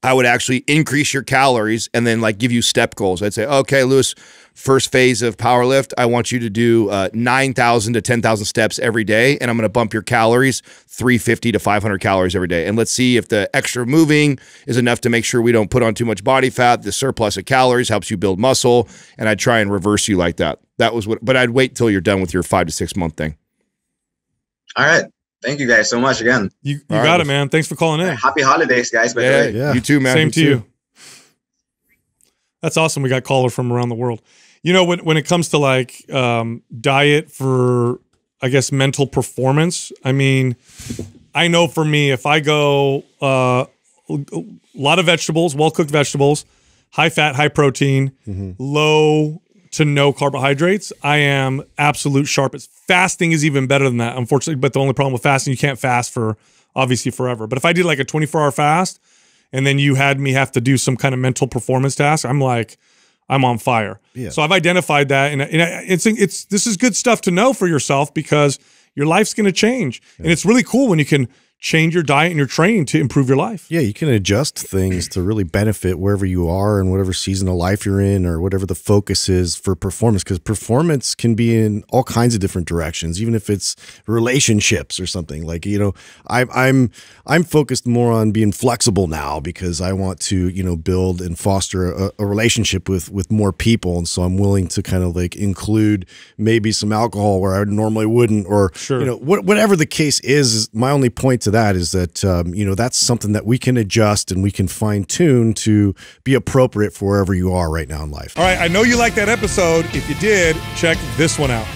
I would actually increase your calories and then like give you step goals. I'd say, okay, Lewis, first phase of power lift, I want you to do uh, 9,000 to 10,000 steps every day. And I'm going to bump your calories 350 to 500 calories every day. And let's see if the extra moving is enough to make sure we don't put on too much body fat. The surplus of calories helps you build muscle. And I'd try and reverse you like that. That was what, but I'd wait till you're done with your five to six month thing. All right. Thank you guys so much again. You, you All right, got it, man. Thanks for calling in. Happy holidays, guys. Yeah. Yeah. you too, man. Same You to too. you. That's awesome. We got caller from around the world. you know, when when it comes to like um, diet for, I guess, mental performance. I mean, I know for me, if I go uh, a lot of vegetables, well cooked vegetables, high fat, high protein, low to no carbohydrates, I am absolute sharpest. Fasting is even better than that, unfortunately. But the only problem with fasting, you can't fast for obviously forever. But if I did like a 24 hour fast and then you had me have to do some kind of mental performance task, I'm like, I'm on fire. Yeah. So I've identified that, and, and it's it's this is good stuff to know for yourself because your life's going to change, and it's really cool when you can change your diet and your training to improve your life. Yeah, you can adjust things to really benefit wherever you are and whatever season of life you're in or whatever the focus is for performance because performance can be in all kinds of different directions even if it's relationships or something like you know I, I'm I'm focused more on being flexible now because I want to you know build and foster a, a relationship with with more people and so I'm willing to kind of like include maybe some alcohol where I normally wouldn't or Sure. you know what, whatever the case is my only point to that is that um, you know that's something that we can adjust and we can fine tune to be appropriate for wherever you are right now in life. All right, I know you liked that episode. If you did, check this one out.